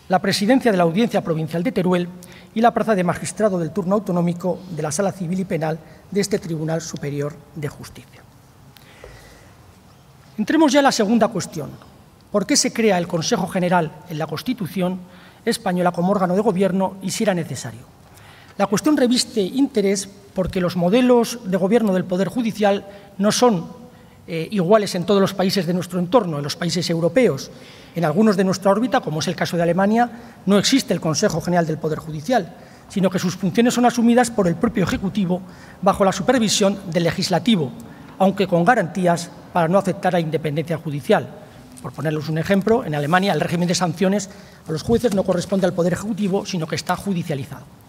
La presidencia de la Audiencia Provincial de Teruel y la plaza de magistrado del turno autonómico de la Sala Civil y Penal de este Tribunal Superior de Justicia. Entremos ya a la segunda cuestión. ¿Por qué se crea el Consejo General en la Constitución española como órgano de gobierno y si era necesario? La cuestión reviste interés porque los modelos de gobierno del Poder Judicial no son eh, iguales en todos los países de nuestro entorno, en los países europeos. En algunos de nuestra órbita, como es el caso de Alemania, no existe el Consejo General del Poder Judicial, sino que sus funciones son asumidas por el propio Ejecutivo bajo la supervisión del Legislativo, aunque con garantías para no aceptar la independencia judicial. Por ponerles un ejemplo, en Alemania el régimen de sanciones a los jueces no corresponde al Poder Ejecutivo, sino que está judicializado.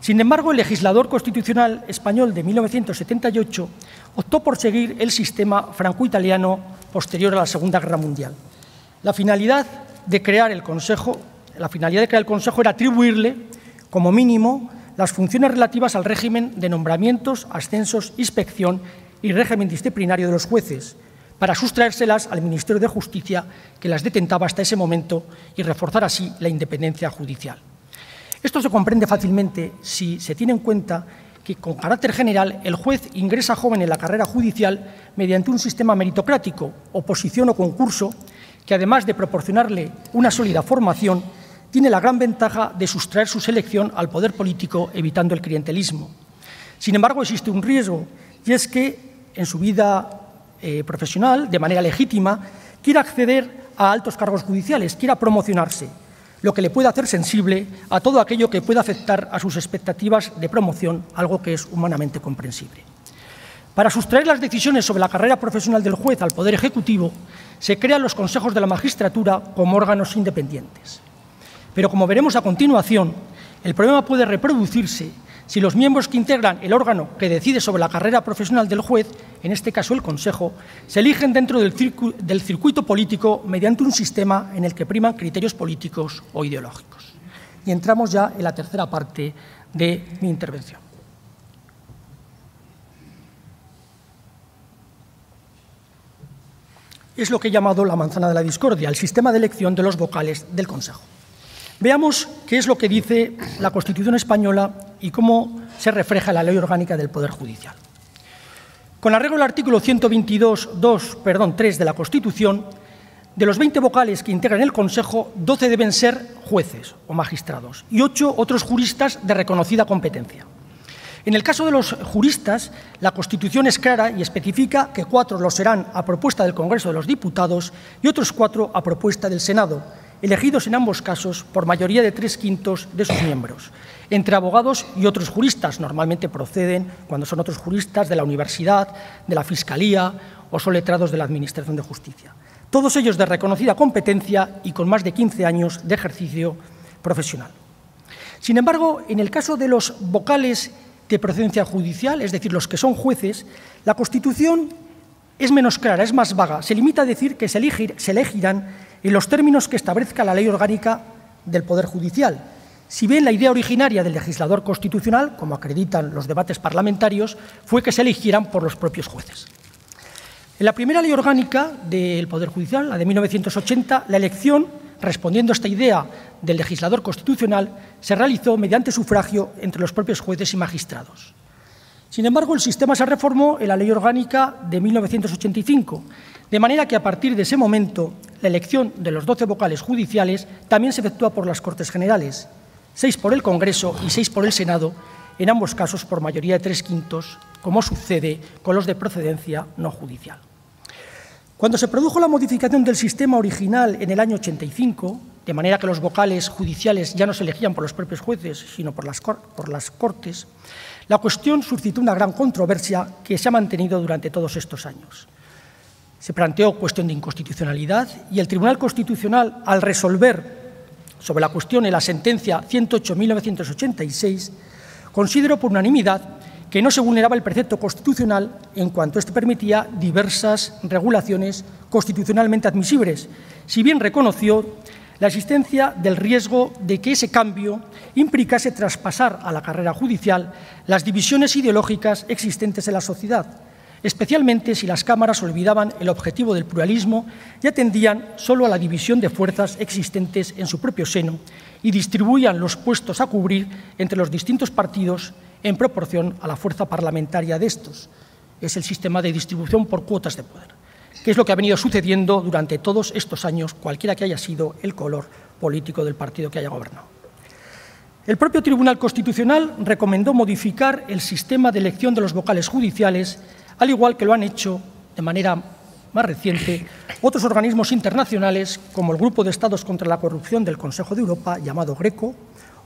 Sin embargo, el legislador constitucional español de 1978 optó por seguir el sistema franco-italiano posterior a la Segunda Guerra Mundial. La finalidad de crear el Consejo, la finalidad de crear el Consejo era atribuirle, como mínimo, las funciones relativas al régimen de nombramientos, ascensos, inspección y régimen disciplinario de los jueces, para sustraérselas al Ministerio de Justicia, que las detentaba hasta ese momento, y reforzar así la independencia judicial. Esto se comprende fácilmente si se tiene en cuenta que con carácter general el juez ingresa joven en la carrera judicial mediante un sistema meritocrático, oposición o concurso, que además de proporcionarle una sólida formación, tiene la gran ventaja de sustraer su selección al poder político evitando el clientelismo. Sin embargo, existe un riesgo y es que en su vida eh, profesional, de manera legítima, quiera acceder a altos cargos judiciales, quiera promocionarse, lo que le puede hacer sensible a todo aquello que pueda afectar a sus expectativas de promoción, algo que es humanamente comprensible. Para sustraer las decisiones sobre la carrera profesional del juez al Poder Ejecutivo, se crean los consejos de la magistratura como órganos independientes. Pero como veremos a continuación, el problema puede reproducirse si los miembros que integran el órgano que decide sobre la carrera profesional del juez, en este caso el Consejo, se eligen dentro del, circuito político mediante un sistema en el que priman criterios políticos o ideológicos. Y entramos ya en la tercera parte de mi intervención. Es lo que he llamado la manzana de la discordia, el sistema de elección de los vocales del Consejo. Veamos qué es lo que dice la Constitución española y cómo se refleja la Ley Orgánica del Poder Judicial. Con arreglo al artículo 122, perdón, 3 de la Constitución, de los 20 vocales que integran el Consejo, 12 deben ser jueces o magistrados y 8 otros juristas de reconocida competencia. En el caso de los juristas, la Constitución es clara y especifica que cuatro lo serán a propuesta del Congreso de los Diputados y otros cuatro a propuesta del Senado, elegidos en ambos casos por mayoría de tres quintos de sus miembros, entre abogados y otros juristas. Normalmente proceden, cuando son otros juristas, de la universidad, de la Fiscalía o son letrados de la Administración de Justicia. Todos ellos de reconocida competencia y con más de 15 años de ejercicio profesional. Sin embargo, en el caso de los vocales de procedencia judicial, es decir, los que son jueces, la Constitución es menos clara, es más vaga. Se limita a decir que se, elegirán en los términos que establezca la ley orgánica del Poder Judicial. Si bien la idea originaria del legislador constitucional, como acreditan los debates parlamentarios, fue que se eligieran por los propios jueces. En la primera ley orgánica del Poder Judicial, la de 1980, la elección, respondiendo a esta idea del legislador constitucional, se realizó mediante sufragio entre los propios jueces y magistrados. Sin embargo, el sistema se reformó en la ley orgánica de 1985 de manera que a partir de ese momento la elección de los doce vocales judiciales también se efectúa por las Cortes Generales, seis por el Congreso y seis por el Senado, en ambos casos por mayoría de tres quintos, como sucede con los de procedencia no judicial. Cuando se produjo la modificación del sistema original en el año 85, de manera que los vocales judiciales ya no se elegían por los propios jueces, sino por las, por las Cortes, la cuestión suscitó una gran controversia que se ha mantenido durante todos estos años. Se planteó cuestión de inconstitucionalidad y el Tribunal Constitucional, al resolver sobre la cuestión en la sentencia 108.986, consideró por unanimidad que no se vulneraba el precepto constitucional en cuanto éste permitía diversas regulaciones constitucionalmente admisibles, si bien reconoció la existencia del riesgo de que ese cambio implicase traspasar a la carrera judicial las divisiones ideológicas existentes en la sociedad, especialmente si las cámaras olvidaban el objetivo del pluralismo y atendían solo a la división de fuerzas existentes en su propio seno y distribuían los puestos a cubrir entre los distintos partidos en proporción a la fuerza parlamentaria de estos. Es el sistema de distribución por cuotas de poder, que es lo que ha venido sucediendo durante todos estos años, cualquiera que haya sido el color político del partido que haya gobernado. El propio Tribunal Constitucional recomendó modificar el sistema de elección de los vocales judiciales al igual que lo han hecho de manera más reciente otros organismos internacionales como el Grupo de Estados contra la Corrupción del Consejo de Europa, llamado GRECO,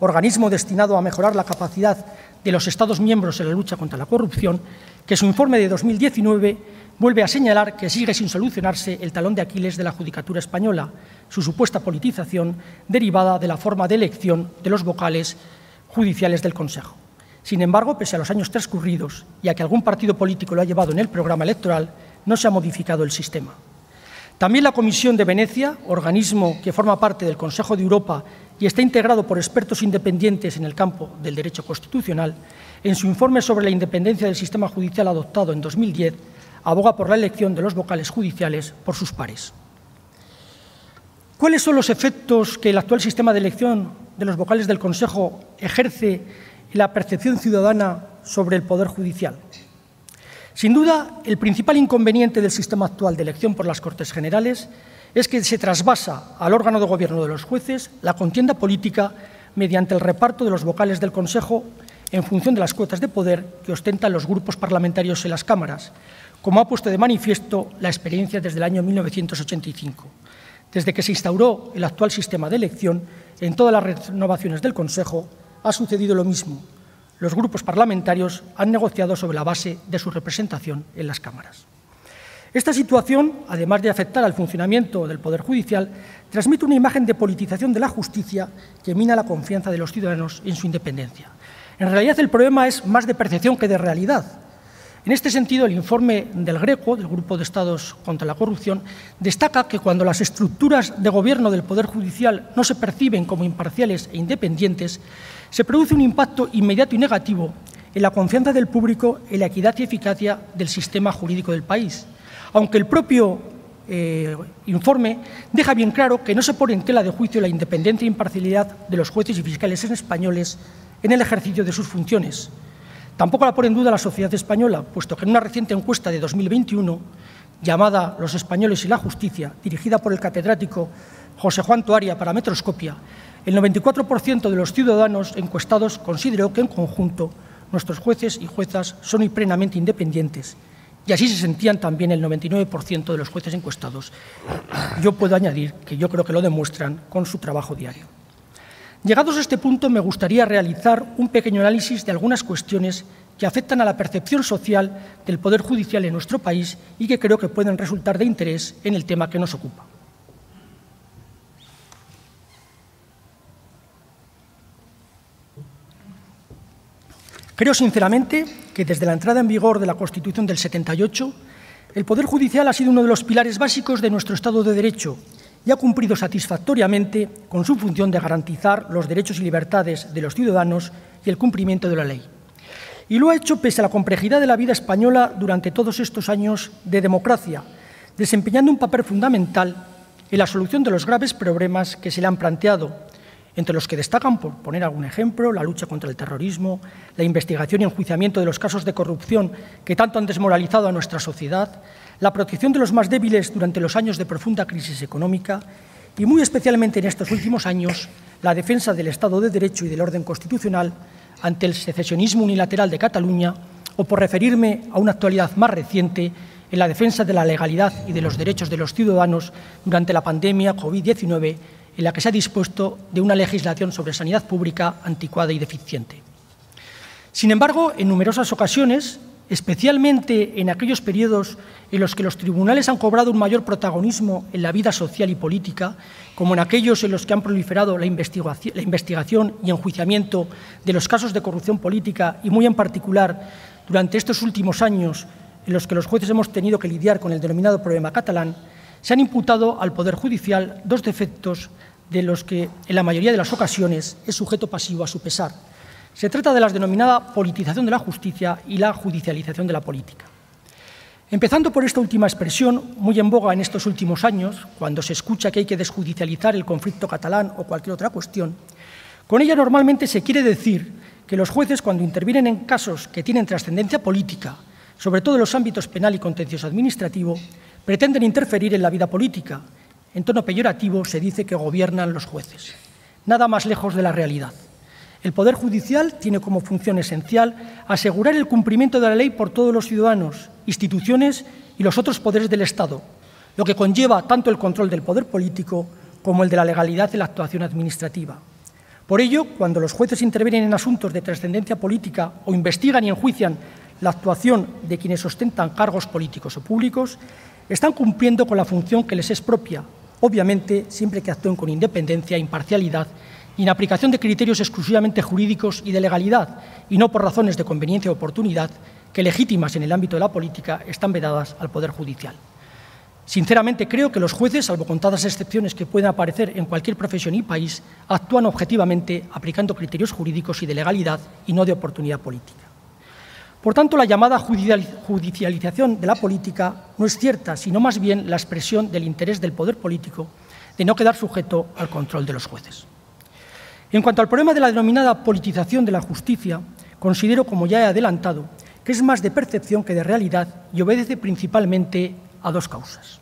organismo destinado a mejorar la capacidad de los Estados miembros en la lucha contra la corrupción, que su informe de 2019 vuelve a señalar que sigue sin solucionarse el talón de Aquiles de la Judicatura española, su supuesta politización derivada de la forma de elección de los vocales judiciales del Consejo. Sin embargo, pese a los años transcurridos y a que algún partido político lo ha llevado en el programa electoral, no se ha modificado el sistema. También la Comisión de Venecia, organismo que forma parte del Consejo de Europa y está integrado por expertos independientes en el campo del derecho constitucional, en su informe sobre la independencia del sistema judicial adoptado en 2010, aboga por la elección de los vocales judiciales por sus pares. ¿Cuáles son los efectos que el actual sistema de elección de los vocales del Consejo ejerce y la percepción ciudadana sobre el Poder Judicial. Sin duda, el principal inconveniente del sistema actual de elección por las Cortes Generales es que se trasvasa al órgano de gobierno de los jueces la contienda política mediante el reparto de los vocales del Consejo en función de las cuotas de poder que ostentan los grupos parlamentarios en las cámaras, como ha puesto de manifiesto la experiencia desde el año 1985. Desde que se instauró el actual sistema de elección, en todas las renovaciones del Consejo ha sucedido lo mismo. Los grupos parlamentarios han negociado sobre la base de su representación en las cámaras. Esta situación, además de afectar al funcionamiento del Poder Judicial, transmite una imagen de politización de la justicia que mina la confianza de los ciudadanos en su independencia. En realidad, el problema es más de percepción que de realidad. En este sentido, el informe del GRECO, del Grupo de Estados contra la Corrupción, destaca que cuando las estructuras de gobierno del Poder Judicial no se perciben como imparciales e independientes, se produce un impacto inmediato y negativo en la confianza del público en la equidad y eficacia del sistema jurídico del país, aunque el propio eh, informe deja bien claro que no se pone en tela de juicio la independencia e imparcialidad de los jueces y fiscales españoles en el ejercicio de sus funciones, Tampoco la pone en duda la sociedad española, puesto que en una reciente encuesta de 2021, llamada Los españoles y la justicia, dirigida por el catedrático José Juan Toaria para Metroscopia, el 94% de los ciudadanos encuestados consideró que en conjunto nuestros jueces y juezas son plenamente independientes y así se sentían también el 99% de los jueces encuestados. Yo puedo añadir que yo creo que lo demuestran con su trabajo diario. Llegados a este punto, me gustaría realizar un pequeño análisis de algunas cuestiones que afectan a la percepción social del Poder Judicial en nuestro país y que creo que pueden resultar de interés en el tema que nos ocupa. Creo sinceramente que desde la entrada en vigor de la Constitución del 78, el Poder Judicial ha sido uno de los pilares básicos de nuestro Estado de Derecho y ha cumplido satisfactoriamente con su función de garantizar los derechos y libertades de los ciudadanos y el cumplimiento de la ley. Y lo ha hecho pese a la complejidad de la vida española durante todos estos años de democracia, desempeñando un papel fundamental en la solución de los graves problemas que se le han planteado, entre los que destacan, por poner algún ejemplo, la lucha contra el terrorismo, la investigación y enjuiciamiento de los casos de corrupción que tanto han desmoralizado a nuestra sociedad, la protección de los más débiles durante los años de profunda crisis económica y, muy especialmente en estos últimos años, la defensa del Estado de Derecho y del orden constitucional ante el secesionismo unilateral de Cataluña o, por referirme a una actualidad más reciente, en la defensa de la legalidad y de los derechos de los ciudadanos durante la pandemia COVID-19, en la que se ha dispuesto de una legislación sobre sanidad pública anticuada y deficiente. Sin embargo, en numerosas ocasiones, especialmente en aquellos periodos en los que los tribunales han cobrado un mayor protagonismo en la vida social y política, como en aquellos en los que han proliferado la investigación, y enjuiciamiento de los casos de corrupción política y muy en particular durante estos últimos años en los que los jueces hemos tenido que lidiar con el denominado problema catalán, se han imputado al Poder Judicial dos defectos de los que, en la mayoría de las ocasiones, es sujeto pasivo a su pesar se trata de la denominada politización de la justicia y la judicialización de la política. Empezando por esta última expresión, muy en boga en estos últimos años, cuando se escucha que hay que desjudicializar el conflicto catalán o cualquier otra cuestión, con ella normalmente se quiere decir que los jueces, cuando intervienen en casos que tienen trascendencia política, sobre todo en los ámbitos penal y contencioso administrativo, pretenden interferir en la vida política. En tono peyorativo se dice que gobiernan los jueces. Nada más lejos de la realidad. El Poder Judicial tiene como función esencial asegurar el cumplimiento de la ley por todos los ciudadanos, instituciones y los otros poderes del Estado, lo que conlleva tanto el control del poder político como el de la legalidad de la actuación administrativa. Por ello, cuando los jueces intervienen en asuntos de trascendencia política o investigan y enjuician la actuación de quienes ostentan cargos políticos o públicos, están cumpliendo con la función que les es propia, obviamente siempre que actúen con independencia, imparcialidad y en aplicación de criterios exclusivamente jurídicos y de legalidad, y no por razones de conveniencia o oportunidad, que legítimas en el ámbito de la política están vedadas al Poder Judicial. Sinceramente creo que los jueces, salvo contadas excepciones que pueden aparecer en cualquier profesión y país, actúan objetivamente aplicando criterios jurídicos y de legalidad y no de oportunidad política. Por tanto, la llamada judicialización de la política no es cierta, sino más bien la expresión del interés del poder político de no quedar sujeto al control de los jueces. En cuanto al problema de la denominada politización de la justicia, considero, como ya he adelantado, que es más de percepción que de realidad y obedece principalmente a dos causas.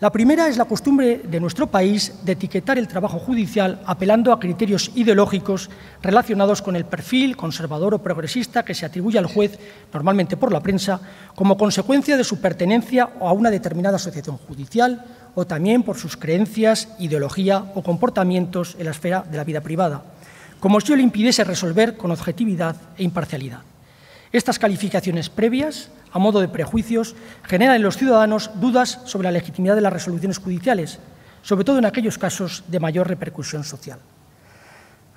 La primera es la costumbre de nuestro país de etiquetar el trabajo judicial apelando a criterios ideológicos relacionados con el perfil conservador o progresista que se atribuye al juez, normalmente por la prensa, como consecuencia de su pertenencia a una determinada asociación judicial o también por sus creencias, ideología o comportamientos en la esfera de la vida privada, como si le impidiese resolver con objetividad e imparcialidad. Estas calificaciones previas, a modo de prejuicios, generan en los ciudadanos dudas sobre la legitimidad de las resoluciones judiciales, sobre todo en aquellos casos de mayor repercusión social.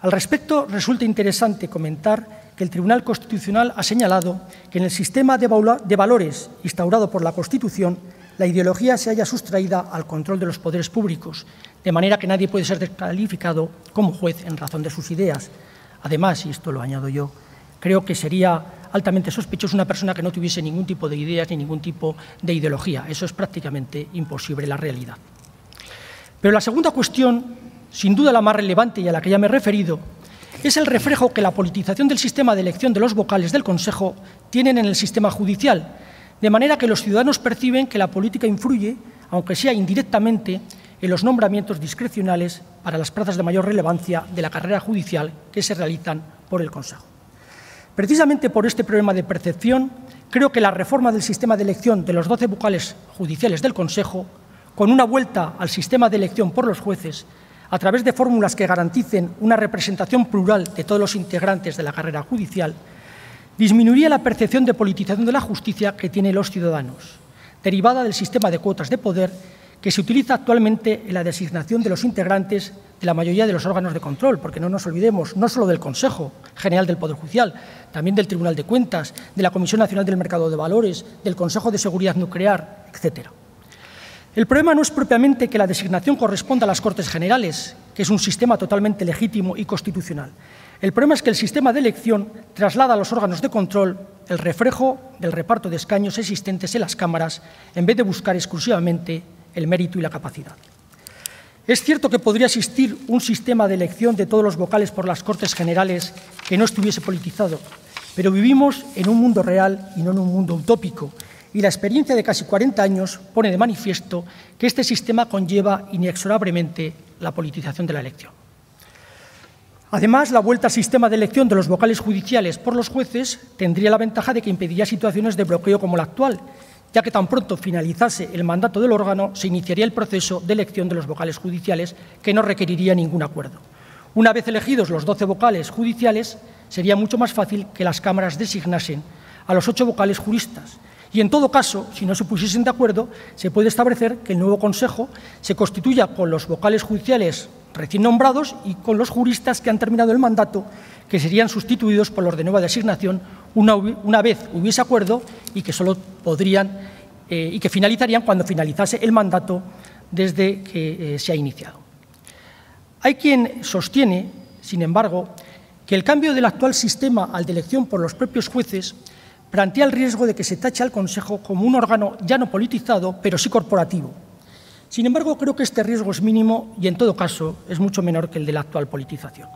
Al respecto, resulta interesante comentar que el Tribunal Constitucional ha señalado que en el sistema de valores instaurado por la Constitución, la ideología se haya sustraída al control de los poderes públicos, de manera que nadie puede ser descalificado como juez en razón de sus ideas. Además, y esto lo añado yo, creo que sería altamente sospechoso una persona que no tuviese ningún tipo de ideas ni ningún tipo de ideología. Eso es prácticamente imposible la realidad. Pero la segunda cuestión, sin duda la más relevante y a la que ya me he referido, es el reflejo que la politización del sistema de elección de los vocales del Consejo tienen en el sistema judicial, de manera que los ciudadanos perciben que la política influye, aunque sea indirectamente, en los nombramientos discrecionales para las plazas de mayor relevancia de la carrera judicial que se realizan por el Consejo. Precisamente por este problema de percepción, creo que la reforma del sistema de elección de los 12 vocales judiciales del Consejo, con una vuelta al sistema de elección por los jueces, a través de fórmulas que garanticen una representación plural de todos los integrantes de la carrera judicial, disminuiría la percepción de politización de la justicia que tienen los ciudadanos, derivada del sistema de cuotas de poder que se utiliza actualmente en la designación de los integrantes de la mayoría de los órganos de control, porque no nos olvidemos no solo del Consejo General del Poder Judicial, también del Tribunal de Cuentas, de la Comisión Nacional del Mercado de Valores, del Consejo de Seguridad Nuclear, etc. El problema no es propiamente que la designación corresponda a las Cortes Generales, que es un sistema totalmente legítimo y constitucional. El problema es que el sistema de elección traslada a los órganos de control el reflejo del reparto de escaños existentes en las cámaras en vez de buscar exclusivamente el mérito y la capacidad. Es cierto que podría existir un sistema de elección de todos los vocales por las Cortes Generales que no estuviese politizado, pero vivimos en un mundo real y no en un mundo utópico, y la experiencia de casi 40 años pone de manifiesto que este sistema conlleva inexorablemente la politización de la elección. Además, la vuelta al sistema de elección de los vocales judiciales por los jueces tendría la ventaja de que impediría situaciones de bloqueo como la actual, ya que tan pronto finalizase el mandato del órgano, se iniciaría el proceso de elección de los vocales judiciales, que no requeriría ningún acuerdo. Una vez elegidos los 12 vocales judiciales, sería mucho más fácil que las cámaras designasen a los ocho vocales juristas. Y en todo caso, si no se pusiesen de acuerdo, se puede establecer que el nuevo Consejo se constituya con los vocales judiciales recién nombrados y con los juristas que han terminado el mandato, que serían sustituidos por los de nueva designación una, vez hubiese acuerdo y que solo podrían eh, y que finalizarían cuando finalizase el mandato desde que eh, se ha iniciado. Hay quien sostiene, sin embargo, que el cambio del actual sistema al de elección por los propios jueces plantea el riesgo de que se tache al Consejo como un órgano ya no politizado, pero sí corporativo. Sin embargo, creo que este riesgo es mínimo y, en todo caso, es mucho menor que el de la actual politización.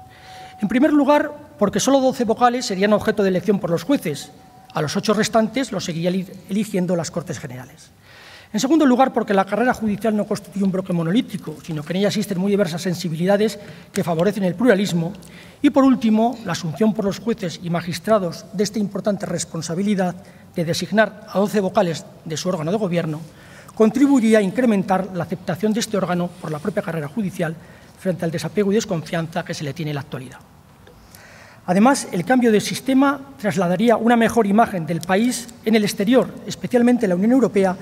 En primer lugar, porque solo 12 vocales serían objeto de elección por los jueces. A los ocho restantes los seguiría eligiendo las Cortes Generales. En segundo lugar, porque la carrera judicial no constituye un bloque monolítico, sino que en ella existen muy diversas sensibilidades que favorecen el pluralismo. Y por último, la asunción por los jueces y magistrados de esta importante responsabilidad de designar a 12 vocales de su órgano de gobierno contribuiría a incrementar la aceptación de este órgano por la propia carrera judicial frente al desapego y desconfianza que se le tiene en la actualidad. Además, el cambio de sistema trasladaría una mejor imagen del país en el exterior, especialmente en la Unión Europea,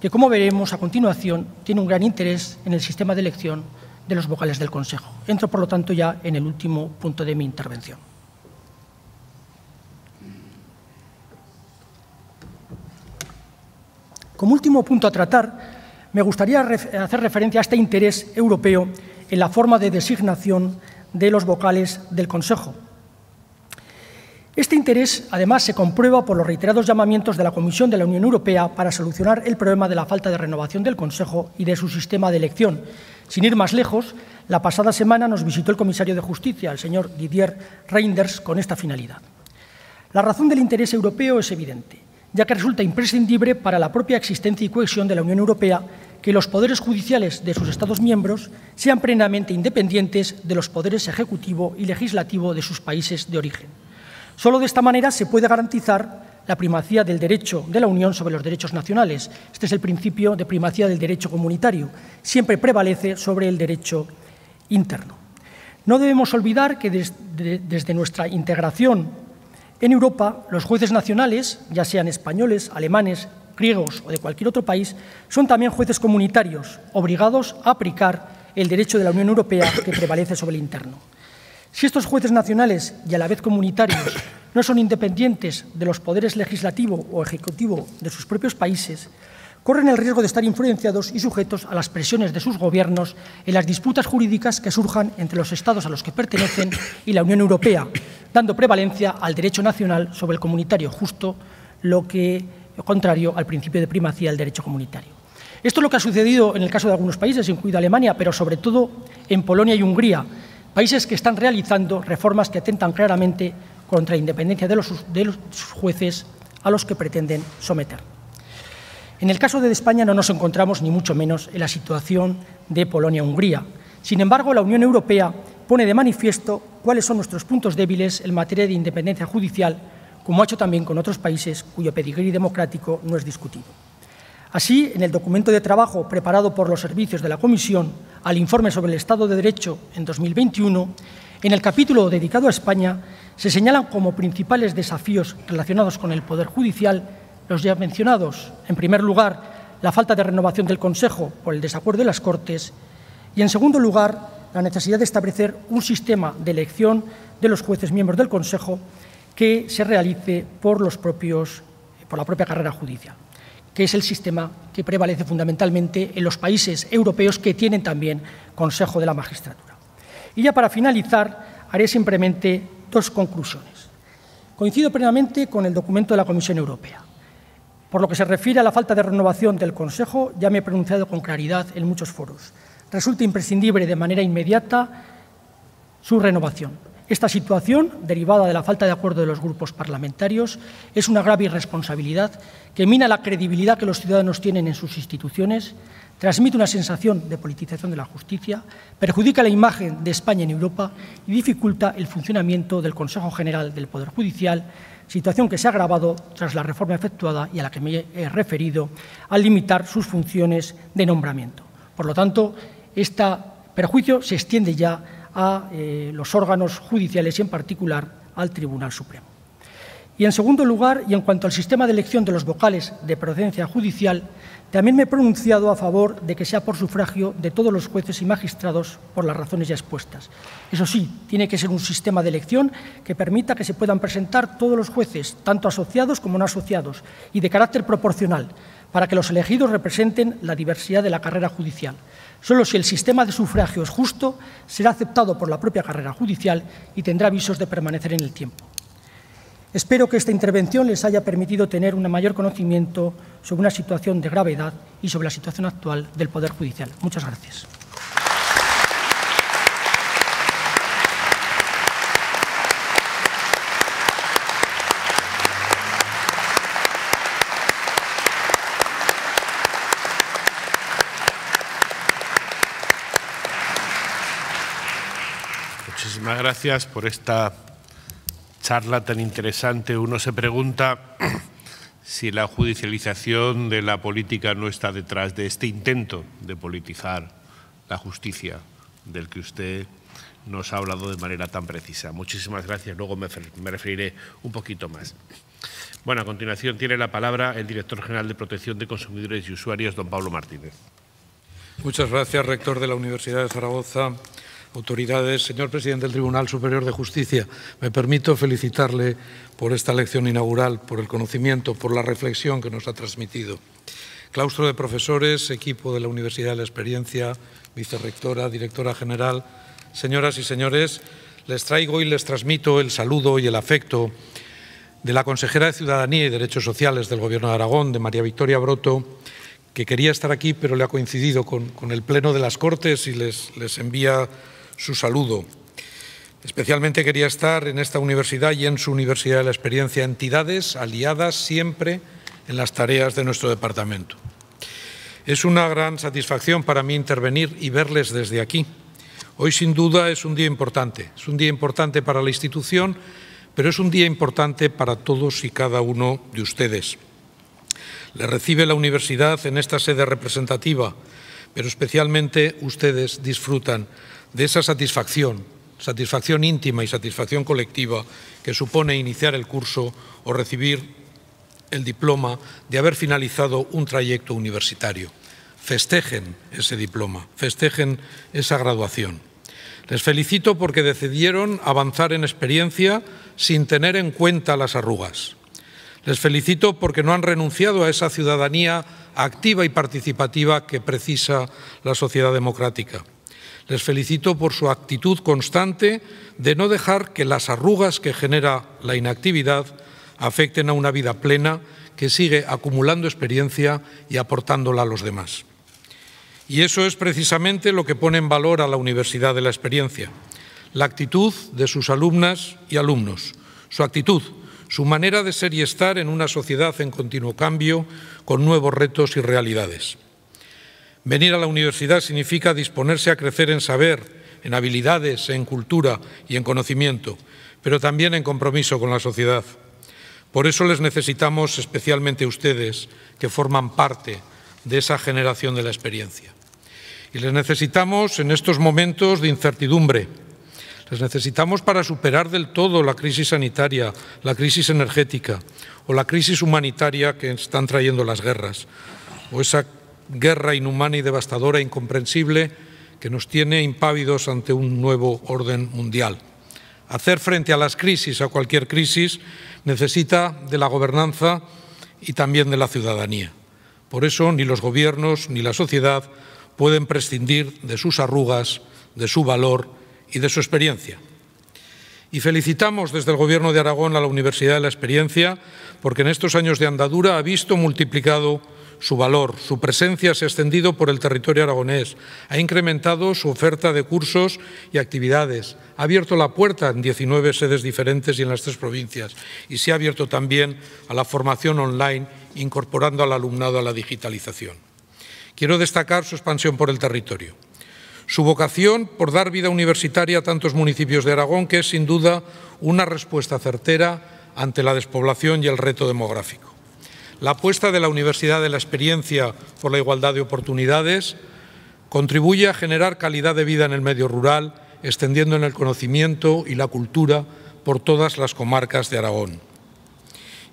que, como veremos a continuación, tiene un gran interés en el sistema de elección de los vocales del Consejo. Entro, por lo tanto, ya en el último punto de mi intervención. Como último punto a tratar, me gustaría hacer referencia a este interés europeo en la forma de designación de los vocales del Consejo. Este interés, además, se comprueba por los reiterados llamamientos de la Comisión de la Unión Europea para solucionar el problema de la falta de renovación del Consejo y de su sistema de elección. Sin ir más lejos, la pasada semana nos visitó el comisario de Justicia, el señor Didier Reinders, con esta finalidad. La razón del interés europeo es evidente, ya que resulta imprescindible para la propia existencia y cohesión de la Unión Europea que los poderes judiciales de sus Estados miembros sean plenamente independientes de los poderes ejecutivo y legislativo de sus países de origen. Solo de esta manera se puede garantizar la primacía del derecho de la Unión sobre los derechos nacionales. Este es el principio de primacía del derecho comunitario. Siempre prevalece sobre el derecho interno. No debemos olvidar que desde, nuestra integración en Europa, los jueces nacionales, ya sean españoles, alemanes, griegos o de cualquier otro país, son también jueces comunitarios, obligados a aplicar el derecho de la Unión Europea que prevalece sobre el interno. Si estos jueces nacionales y a la vez comunitarios no son independientes de los poderes legislativo o ejecutivo de sus propios países, corren el riesgo de estar influenciados y sujetos a las presiones de sus gobiernos en las disputas jurídicas que surjan entre los Estados a los que pertenecen y la Unión Europea, dando prevalencia al derecho nacional sobre el comunitario, justo lo que contrario al principio de primacía del derecho comunitario. Esto es lo que ha sucedido en el caso de algunos países, incluida Alemania, pero sobre todo en Polonia y Hungría, países que están realizando reformas que atentan claramente contra la independencia de los, jueces a los que pretenden someter. En el caso de España no nos encontramos ni mucho menos en la situación de Polonia-Hungría. Sin embargo, la Unión Europea pone de manifiesto cuáles son nuestros puntos débiles en materia de independencia judicial como ha hecho también con otros países cuyo pedigrí democrático no es discutido. Así, en el documento de trabajo preparado por los servicios de la Comisión al informe sobre el Estado de Derecho en 2021, en el capítulo dedicado a España se señalan como principales desafíos relacionados con el Poder Judicial los ya mencionados. En primer lugar, la falta de renovación del Consejo por el desacuerdo de las Cortes y, en segundo lugar, la necesidad de establecer un sistema de elección de los jueces miembros del Consejo que se realice por, los propios, por la propia carrera judicial, que es el sistema que prevalece fundamentalmente en los países europeos que tienen también Consejo de la Magistratura. Y ya para finalizar, haré simplemente dos conclusiones. Coincido plenamente con el documento de la Comisión Europea. Por lo que se refiere a la falta de renovación del Consejo, ya me he pronunciado con claridad en muchos foros. Resulta imprescindible de manera inmediata su renovación. Esta situación, derivada de la falta de acuerdo de los grupos parlamentarios, es una grave irresponsabilidad que mina la credibilidad que los ciudadanos tienen en sus instituciones, transmite una sensación de politización de la justicia, perjudica la imagen de España en Europa y dificulta el funcionamiento del Consejo General del Poder Judicial, situación que se ha agravado tras la reforma efectuada y a la que me he referido al limitar sus funciones de nombramiento. Por lo tanto, este perjuicio se extiende ya a eh, los órganos judiciales y en particular al Tribunal Supremo. Y en segundo lugar, y en cuanto al sistema de elección de los vocales de procedencia judicial, también me he pronunciado a favor de que sea por sufragio de todos los jueces y magistrados por las razones ya expuestas. Eso sí, tiene que ser un sistema de elección que permita que se puedan presentar todos los jueces, tanto asociados como no asociados, y de carácter proporcional, para que los elegidos representen la diversidad de la carrera judicial. Solo si el sistema de sufragio es justo, será aceptado por la propia carrera judicial y tendrá avisos de permanecer en el tiempo. Espero que esta intervención les haya permitido tener un mayor conocimiento sobre una situación de gravedad y sobre la situación actual del Poder Judicial. Muchas gracias. Gracias por esta charla tan interesante. Uno se pregunta si la judicialización de la política no está detrás de este intento de politizar la justicia del que usted nos ha hablado de manera tan precisa. Muchísimas gracias. Luego me, referiré un poquito más. Bueno, a continuación tiene la palabra el director general de Protección de Consumidores y Usuarios, don Pablo Martínez. Muchas gracias, rector de la Universidad de Zaragoza autoridades, señor presidente del Tribunal Superior de Justicia, me permito felicitarle por esta lección inaugural, por el conocimiento, por la reflexión que nos ha transmitido. Claustro de profesores, equipo de la Universidad de la Experiencia, vicerrectora, directora general, señoras y señores, les traigo y les transmito el saludo y el afecto de la consejera de Ciudadanía y Derechos Sociales del Gobierno de Aragón, de María Victoria Broto, que quería estar aquí, pero le ha coincidido con, el Pleno de las Cortes y les, les envía su saludo. Especialmente quería estar en esta universidad y en su Universidad de la Experiencia, entidades aliadas siempre en las tareas de nuestro departamento. Es una gran satisfacción para mí intervenir y verles desde aquí. Hoy sin duda es un día importante, es un día importante para la institución, pero es un día importante para todos y cada uno de ustedes. Le recibe la universidad en esta sede representativa, pero especialmente ustedes disfrutan de esa satisfacción, satisfacción íntima y satisfacción colectiva que supone iniciar el curso o recibir el diploma de haber finalizado un trayecto universitario. Festejen ese diploma, festejen esa graduación. Les felicito porque decidieron avanzar en experiencia sin tener en cuenta las arrugas. Les felicito porque no han renunciado a esa ciudadanía activa y participativa que precisa la sociedad democrática. Les felicito por su actitud constante de no dejar que las arrugas que genera la inactividad afecten a una vida plena que sigue acumulando experiencia y aportándola a los demás. Y eso es precisamente lo que pone en valor a la Universidad de la Experiencia, la actitud de sus alumnas y alumnos, su actitud, su manera de ser y estar en una sociedad en continuo cambio, con nuevos retos y realidades. Venir a la universidad significa disponerse a crecer en saber, en habilidades, en cultura y en conocimiento, pero también en compromiso con la sociedad. Por eso les necesitamos especialmente ustedes, que forman parte de esa generación de la experiencia. Y les necesitamos en estos momentos de incertidumbre. Les necesitamos para superar del todo la crisis sanitaria, la crisis energética o la crisis humanitaria que están trayendo las guerras, o esa guerra inhumana y devastadora, e incomprensible, que nos tiene impávidos ante un nuevo orden mundial. Hacer frente a las crisis, a cualquier crisis, necesita de la gobernanza y también de la ciudadanía. Por eso ni los gobiernos ni la sociedad pueden prescindir de sus arrugas, de su valor y de su experiencia. Y felicitamos desde el Gobierno de Aragón a la Universidad de la Experiencia porque en estos años de andadura ha visto multiplicado su valor, su presencia se ha extendido por el territorio aragonés, ha incrementado su oferta de cursos y actividades, ha abierto la puerta en 19 sedes diferentes y en las tres provincias y se ha abierto también a la formación online, incorporando al alumnado a la digitalización. Quiero destacar su expansión por el territorio, su vocación por dar vida universitaria a tantos municipios de Aragón, que es sin duda una respuesta certera ante la despoblación y el reto demográfico la apuesta de la Universidad de la Experiencia por la igualdad de oportunidades contribuye a generar calidad de vida en el medio rural, extendiendo en el conocimiento y la cultura por todas las comarcas de Aragón.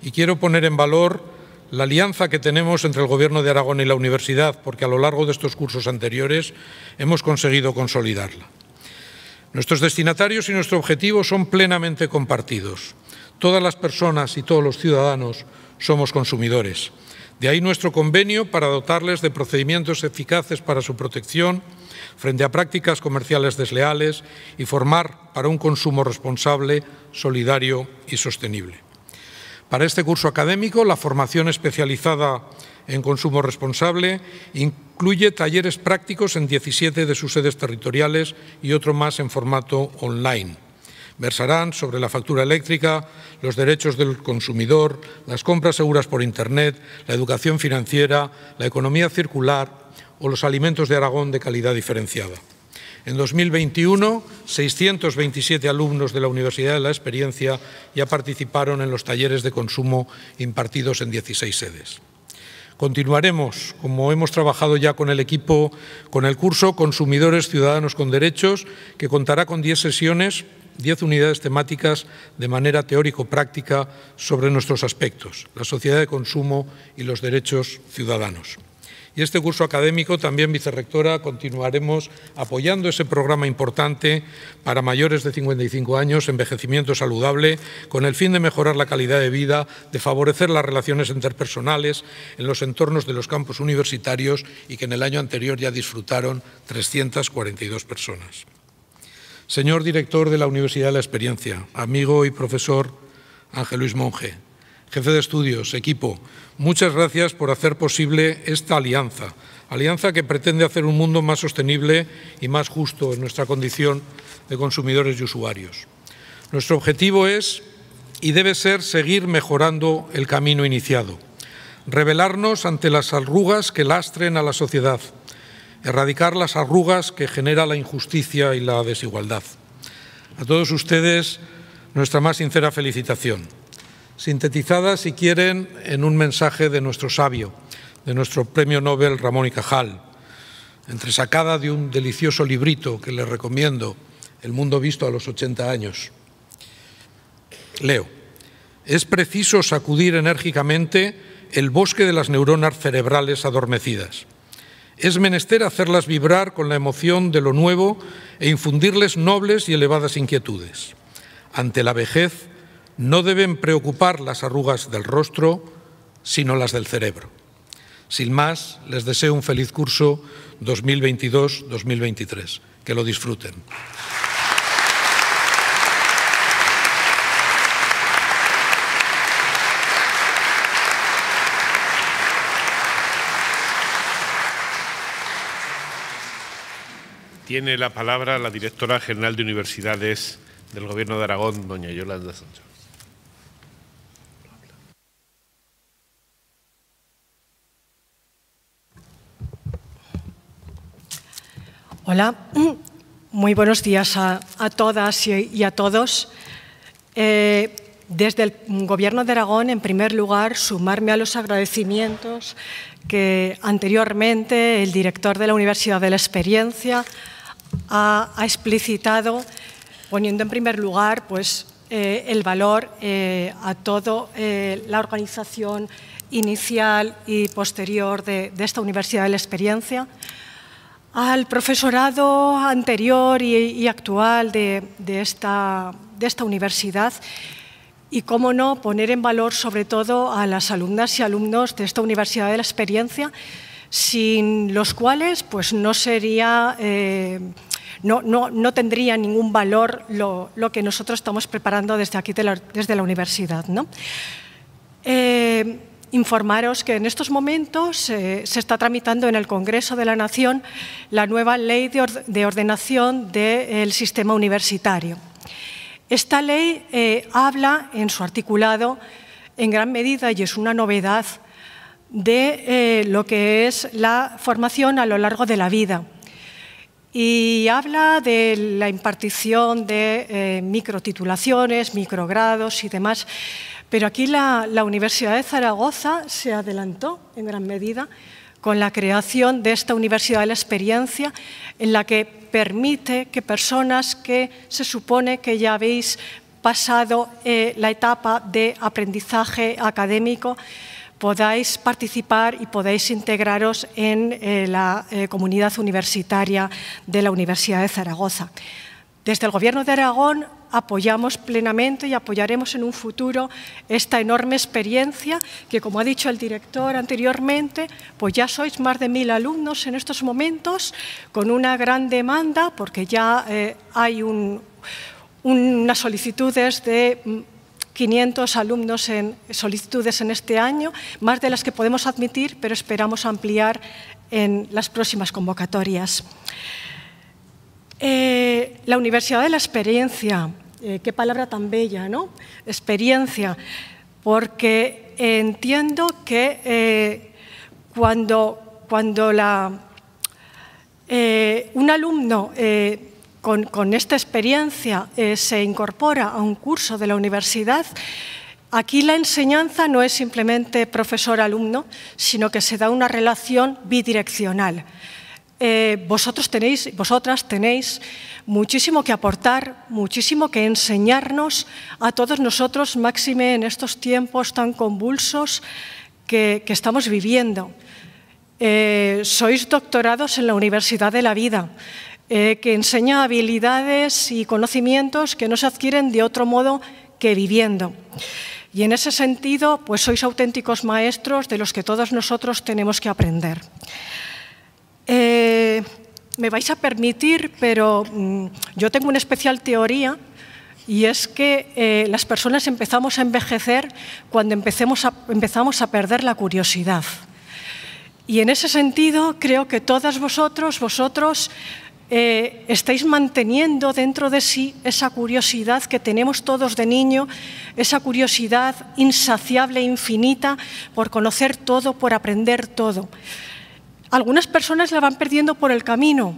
Y quiero poner en valor la alianza que tenemos entre el Gobierno de Aragón y la Universidad, porque a lo largo de estos cursos anteriores hemos conseguido consolidarla. Nuestros destinatarios y nuestro objetivo son plenamente compartidos. Todas las personas y todos los ciudadanos somos consumidores. De ahí nuestro convenio para dotarles de procedimientos eficaces para su protección frente a prácticas comerciales desleales y formar para un consumo responsable, solidario y sostenible. Para este curso académico, la formación especializada en consumo responsable incluye talleres prácticos en 17 de sus sedes territoriales y otro más en formato online versarán sobre la factura eléctrica, los derechos del consumidor, las compras seguras por Internet, la educación financiera, la economía circular o los alimentos de Aragón de calidad diferenciada. En 2021, 627 alumnos de la Universidad de la Experiencia ya participaron en los talleres de consumo impartidos en 16 sedes. Continuaremos, como hemos trabajado ya con el equipo, con el curso Consumidores Ciudadanos con Derechos, que contará con 10 sesiones 10 unidades temáticas de manera teórico-práctica sobre nuestros aspectos, la sociedad de consumo y los derechos ciudadanos. Y este curso académico también, vicerrectora, continuaremos apoyando ese programa importante para mayores de 55 años, envejecimiento saludable, con el fin de mejorar la calidad de vida, de favorecer las relaciones interpersonales en los entornos de los campos universitarios y que en el año anterior ya disfrutaron 342 personas. Señor director de la Universidad de la Experiencia, amigo y profesor Ángel Luis Monge, jefe de estudios, equipo, muchas gracias por hacer posible esta alianza, alianza que pretende hacer un mundo más sostenible y más justo en nuestra condición de consumidores y usuarios. Nuestro objetivo es y debe ser seguir mejorando el camino iniciado, revelarnos ante las arrugas que lastren a la sociedad, erradicar las arrugas que genera la injusticia y la desigualdad. A todos ustedes, nuestra más sincera felicitación, sintetizada, si quieren, en un mensaje de nuestro sabio, de nuestro premio Nobel Ramón y Cajal, entresacada de un delicioso librito que les recomiendo, El mundo visto a los 80 años. Leo, es preciso sacudir enérgicamente el bosque de las neuronas cerebrales adormecidas. Es menester hacerlas vibrar con la emoción de lo nuevo e infundirles nobles y elevadas inquietudes. Ante la vejez no deben preocupar las arrugas del rostro, sino las del cerebro. Sin más, les deseo un feliz curso 2022-2023. Que lo disfruten. Tiene la palabra la directora general de Universidades del Gobierno de Aragón, doña Yolanda Sánchez. Hola, muy buenos días a, todas y, a todos. Eh, desde el Gobierno de Aragón, en primer lugar, sumarme a los agradecimientos que anteriormente el director de la Universidad de la Experiencia ha, explicitado, poniendo en primer lugar pues, eh, el valor eh, a toda la organización inicial y posterior de, de esta Universidad de la Experiencia al profesorado anterior y, actual de, esta, universidad y, cómo no, poner en valor sobre todo a las alumnas y alumnos de esta Universidad de la Experiencia, sin los cuales pues, no sería... Eh, no, tendría ningún valor lo, que nosotros estamos preparando desde aquí, desde la universidad. ¿no? Eh, informaros que en estos momentos se está tramitando en el Congreso de la Nación la nueva ley de, ordenación del sistema universitario. Esta ley eh, habla en su articulado en gran medida, y es una novedad, de eh, lo que es la formación a lo largo de la vida. Y habla de la impartición de microtitulaciones, microgrados y demás pero aquí la, Universidad de Zaragoza se adelantó en gran medida con la creación de esta Universidad de la Experiencia, en la que permite que personas que se supone que ya habéis pasado eh, la etapa de aprendizaje académico, podáis participar y podáis integraros en eh, la eh, comunidad universitaria de la Universidad de Zaragoza. Desde el Gobierno de Aragón apoyamos plenamente y apoyaremos en un futuro esta enorme experiencia que, como ha dicho el director anteriormente, pues ya sois más de mil alumnos en estos momentos, con una gran demanda, porque ya eh, hay unas solicitudes de 500 mm, alumnos en solicitudes en este año, más de las que podemos admitir, pero esperamos ampliar en las próximas convocatorias. Eh, la Universidad de la Experiencia, eh, qué palabra tan bella, ¿no? Experiencia, porque entiendo que eh, cuando, cuando un alumno con, esta experiencia se incorpora a un curso de la universidad, Aquí la enseñanza no es simplemente profesor-alumno, sino que se da una relación bidireccional. Eh, vosotros tenéis, vosotras tenéis muchísimo que aportar, muchísimo que enseñarnos a todos nosotros, máxime en estos tiempos tan convulsos que, estamos viviendo. Eh, sois doctorados en la Universidad de la Vida, eh, que enseña habilidades y conocimientos que no se adquieren de otro modo que viviendo. Y en ese sentido, pues sois auténticos maestros de los que todos nosotros tenemos que aprender. Eh, me vais a permitir, pero mm, yo tengo una especial teoría y es que eh, las personas empezamos a envejecer cuando empecemos empezamos a perder la curiosidad. Y en ese sentido creo que todas vosotros, vosotros, eh, estáis manteniendo dentro de sí esa curiosidad que tenemos todos de niño, esa curiosidad insaciable e infinita por conocer todo, por aprender todo. Algunas personas la van perdiendo por el camino,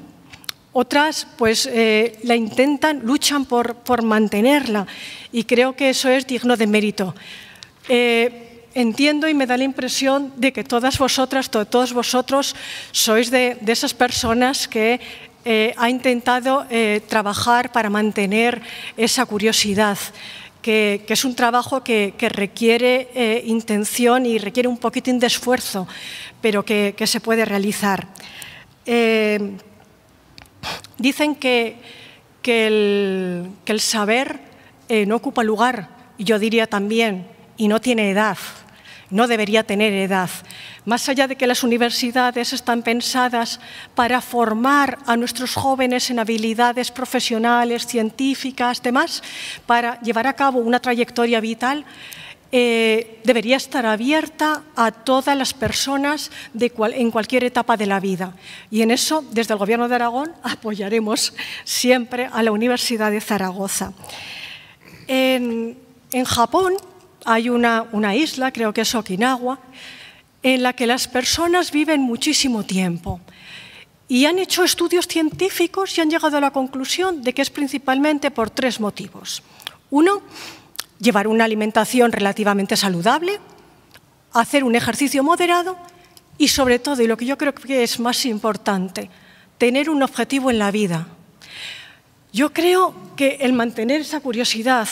otras pues eh, la intentan, luchan por, por, mantenerla y creo que eso es digno de mérito. Eh, entiendo y me da la impresión de que todas vosotras, todos vosotros sois de, de esas personas que eh, ha intentado eh, trabajar para mantener esa curiosidad, que, es un trabajo que, requiere eh, intención y requiere un poquitín de esfuerzo, pero que, se puede realizar. dicen que, el, que el saber no ocupa lugar, yo diría también, y no tiene edad no debería tener edad. Más allá de que las universidades están pensadas para formar a nuestros jóvenes en habilidades profesionales, científicas, demás, para llevar a cabo una trayectoria vital, eh, debería estar abierta a todas las personas en cualquier etapa de la vida. Y en eso, desde el Gobierno de Aragón, apoyaremos siempre a la Universidad de Zaragoza. en Japón, hay una, isla, creo que es Okinawa, en la que las personas viven muchísimo tiempo. Y han hecho estudios científicos y han llegado a la conclusión de que es principalmente por tres motivos. Uno, llevar una alimentación relativamente saludable, hacer un ejercicio moderado y sobre todo, y lo que yo creo que es más importante, tener un objetivo en la vida. Yo creo que el mantener esa curiosidad,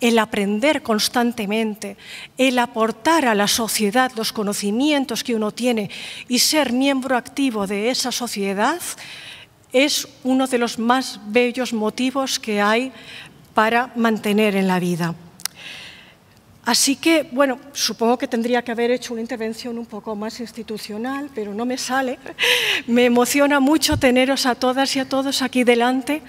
el aprender constantemente, el aportar a la sociedad los conocimientos que uno tiene y ser miembro activo de esa sociedad es uno de los más bellos motivos que hay para mantener en la vida. Así que, bueno, supongo que tendría que haber hecho una intervención un poco más institucional, pero no me sale. Me emociona mucho teneros a todas y a todos aquí delante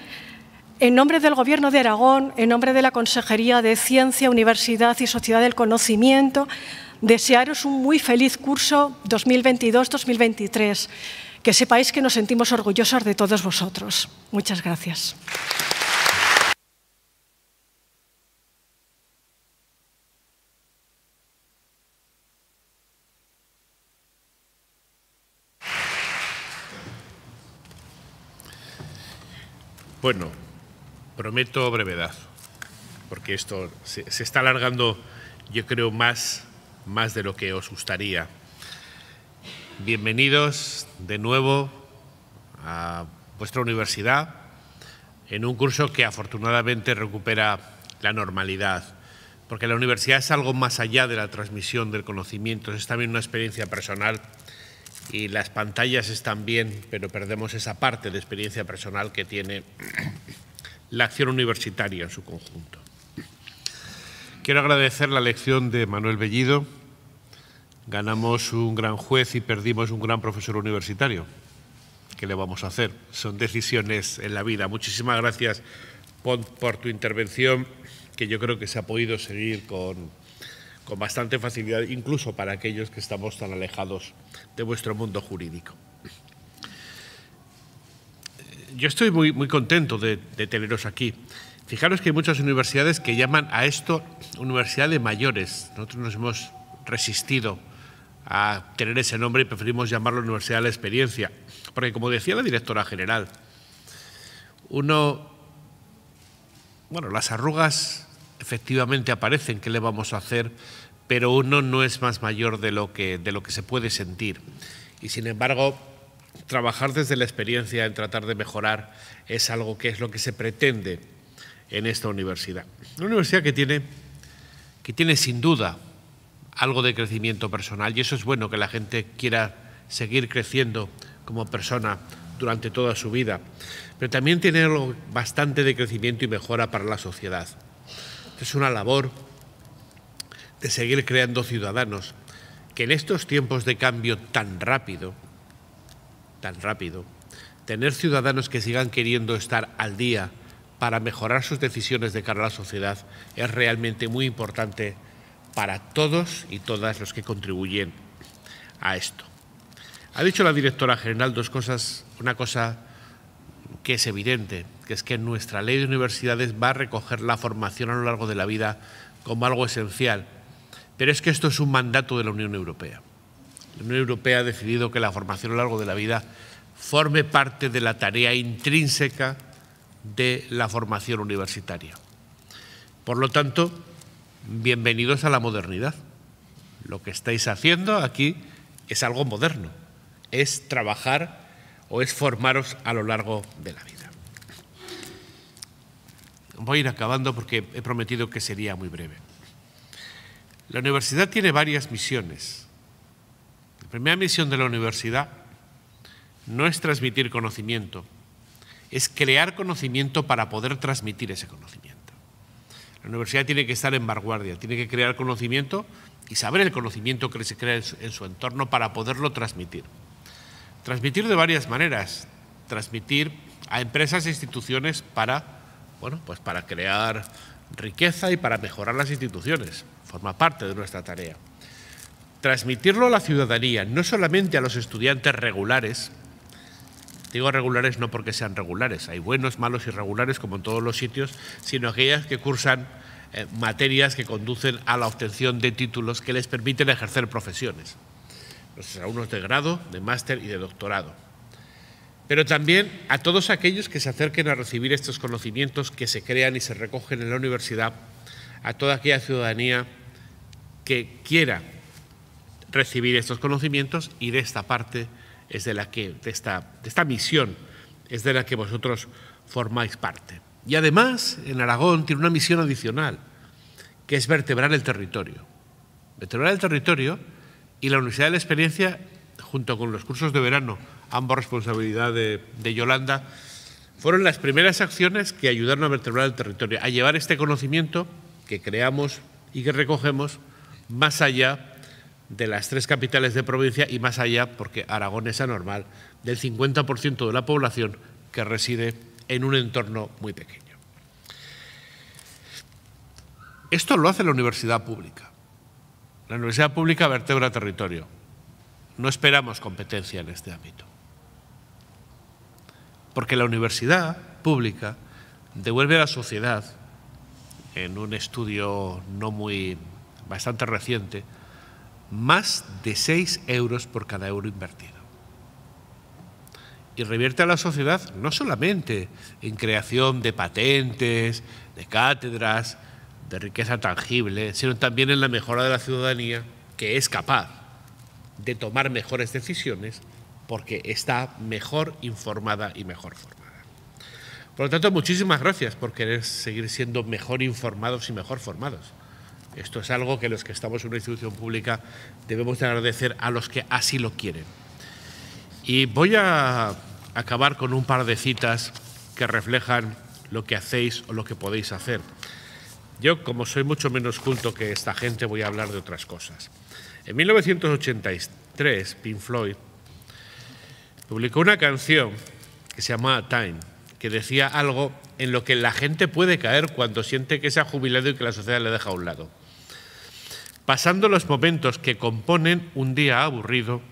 en nombre del Gobierno de Aragón, en nombre de la Consejería de Ciencia, Universidad y Sociedad del Conocimiento, desearos un muy feliz curso 2022-2023. Que sepáis que nos sentimos orgullosos de todos vosotros. Muchas gracias. Bueno, Prometo brevedad, porque esto se, está alargando, yo creo, más, más de lo que os gustaría. Bienvenidos de nuevo a vuestra universidad en un curso que afortunadamente recupera la normalidad, porque la universidad es algo más allá de la transmisión del conocimiento, es también una experiencia personal y las pantallas están bien, pero perdemos esa parte de experiencia personal que tiene la acción universitaria en su conjunto. Quiero agradecer la lección de Manuel Bellido. Ganamos un gran juez y perdimos un gran profesor universitario. ¿Qué le vamos a hacer? Son decisiones en la vida. Muchísimas gracias por, tu intervención, que yo creo que se ha podido seguir con, con bastante facilidad, incluso para aquellos que estamos tan alejados de vuestro mundo jurídico yo estoy muy, muy contento de, teneros aquí. Fijaros que hay muchas universidades que llaman a esto universidad de mayores. Nosotros nos hemos resistido a tener ese nombre y preferimos llamarlo Universidad de la Experiencia. Porque como decía la directora general, uno, bueno, las arrugas efectivamente aparecen, ¿qué le vamos a hacer? Pero uno no es más mayor de lo que, de lo que se puede sentir. Y sin embargo, trabajar desde la experiencia en tratar de mejorar es algo que es lo que se pretende en esta universidad. Una universidad que tiene, que tiene sin duda algo de crecimiento personal y eso es bueno que la gente quiera seguir creciendo como persona durante toda su vida, pero también tiene algo bastante de crecimiento y mejora para la sociedad. Es una labor de seguir creando ciudadanos que en estos tiempos de cambio tan rápido, tan rápido, tener ciudadanos que sigan queriendo estar al día para mejorar sus decisiones de cara a la sociedad es realmente muy importante para todos y todas los que contribuyen a esto. Ha dicho la directora general dos cosas, una cosa que es evidente, que es que nuestra ley de universidades va a recoger la formación a lo largo de la vida como algo esencial. Pero es que esto es un mandato de la Unión Europea. La Unión Europea ha decidido que la formación a lo largo de la vida forme parte de la tarea intrínseca de la formación universitaria. Por lo tanto, bienvenidos a la modernidad. Lo que estáis haciendo aquí es algo moderno, es trabajar o es formaros a lo largo de la vida. Voy a ir acabando porque he prometido que sería muy breve. La universidad tiene varias misiones. La primera misión de la universidad no es transmitir conocimiento, es crear conocimiento para poder transmitir ese conocimiento. La universidad tiene que estar en vanguardia, tiene que crear conocimiento y saber el conocimiento que se crea en su, entorno para poderlo transmitir. Transmitir de varias maneras. Transmitir a empresas e instituciones para, bueno, pues para crear riqueza y para mejorar las instituciones. Forma parte de nuestra tarea. Transmitirlo a la ciudadanía, no solamente a los estudiantes regulares, Digo regulares no porque sean regulares, hay buenos, malos y regulares como en todos los sitios, sino aquellas que cursan eh, materias que conducen a la obtención de títulos que les permiten ejercer profesiones. Los alumnos de grado, de máster y de doctorado. Pero también a todos aquellos que se acerquen a recibir estos conocimientos que se crean y se recogen en la universidad, a toda aquella ciudadanía que quiera recibir estos conocimientos y de esta parte es de la que, de esta, esta misión, es de la que vosotros formáis parte. Y además, en Aragón tiene una misión adicional, que es vertebrar el territorio. Vertebrar el territorio y la Universidad de la Experiencia, junto con los cursos de verano, ambos responsabilidad de Yolanda, fueron las primeras acciones que ayudaron a vertebrar el territorio, a llevar este conocimiento que creamos y que recogemos más allá de las tres capitales de provincia y más allá, porque Aragón es anormal, del 50% de la población que reside en un entorno muy pequeño. Esto lo hace la universidad pública. La universidad pública vertebra territorio. No esperamos competencia en este ámbito. Porque la universidad pública devuelve a la sociedad, en un estudio no muy bastante reciente, más de 6 euros por cada euro invertido. Y revierte a la sociedad no solamente en creación de patentes, de cátedras, de riqueza tangible, sino también en la mejora de la ciudadanía, que es capaz de tomar mejores decisiones porque está mejor informada y mejor formada. Por lo tanto, muchísimas gracias por querer seguir siendo mejor informados y mejor formados. Esto es algo que los que estamos en una institución pública debemos de agradecer a los que así lo quieren. Y voy a acabar con un par de citas que reflejan lo que hacéis o lo que podéis hacer. Yo, como soy mucho menos culto que esta gente, voy a hablar de otras cosas. En 1983, Pink Floyd publicó una canción que se llamaba Time, que decía algo en lo que la gente puede caer cuando siente que se ha jubilado y que la sociedad le deja a un lado pasando los momentos que componen un día aburrido,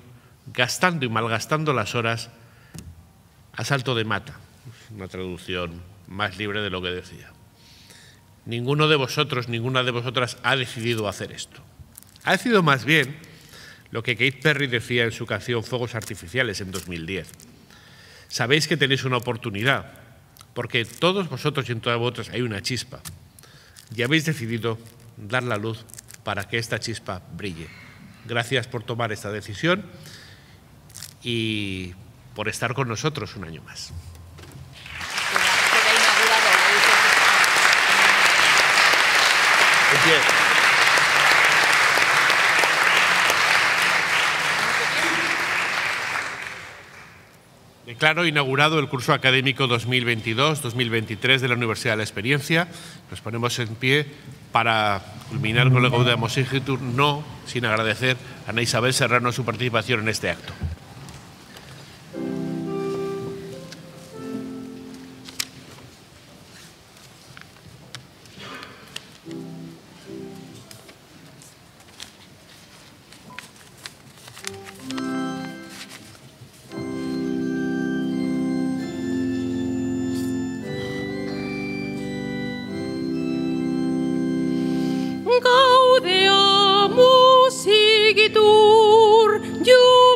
gastando y malgastando las horas a salto de mata. Una traducción más libre de lo que decía. Ninguno de vosotros, ninguna de vosotras ha decidido hacer esto. Ha decidido más bien lo que Kate Perry decía en su canción Fuegos Artificiales en 2010. Sabéis que tenéis una oportunidad, porque todos vosotros y en todas vosotras hay una chispa, y habéis decidido dar la luz para que esta chispa brille. Gracias por tomar esta decisión y por estar con nosotros un año más. Declaro inaugurado el curso académico 2022-2023 de la Universidad de la Experiencia. Nos ponemos en pie para culminar con el Gaudium Igitur, no sin agradecer a Ana Isabel Serrano su participación en este acto. jur, jur.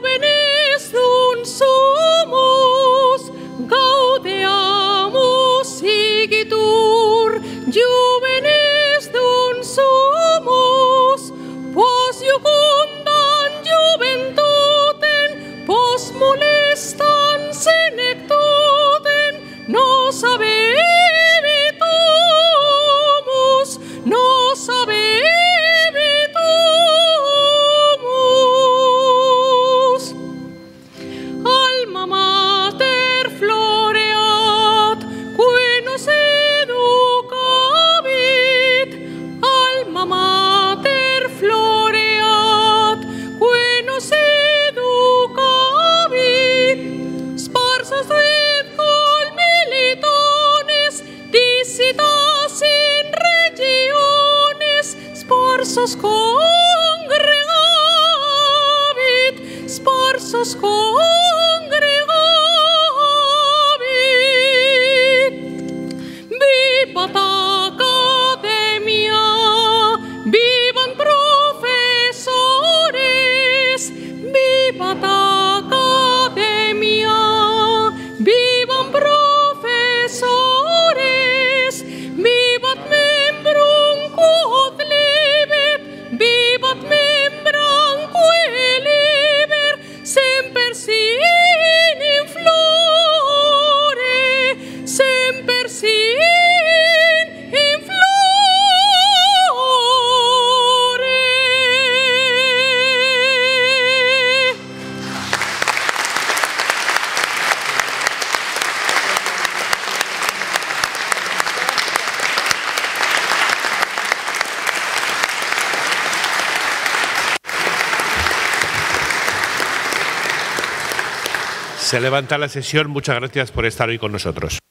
levanta la sesión. Muchas gracias por estar hoy con nosotros.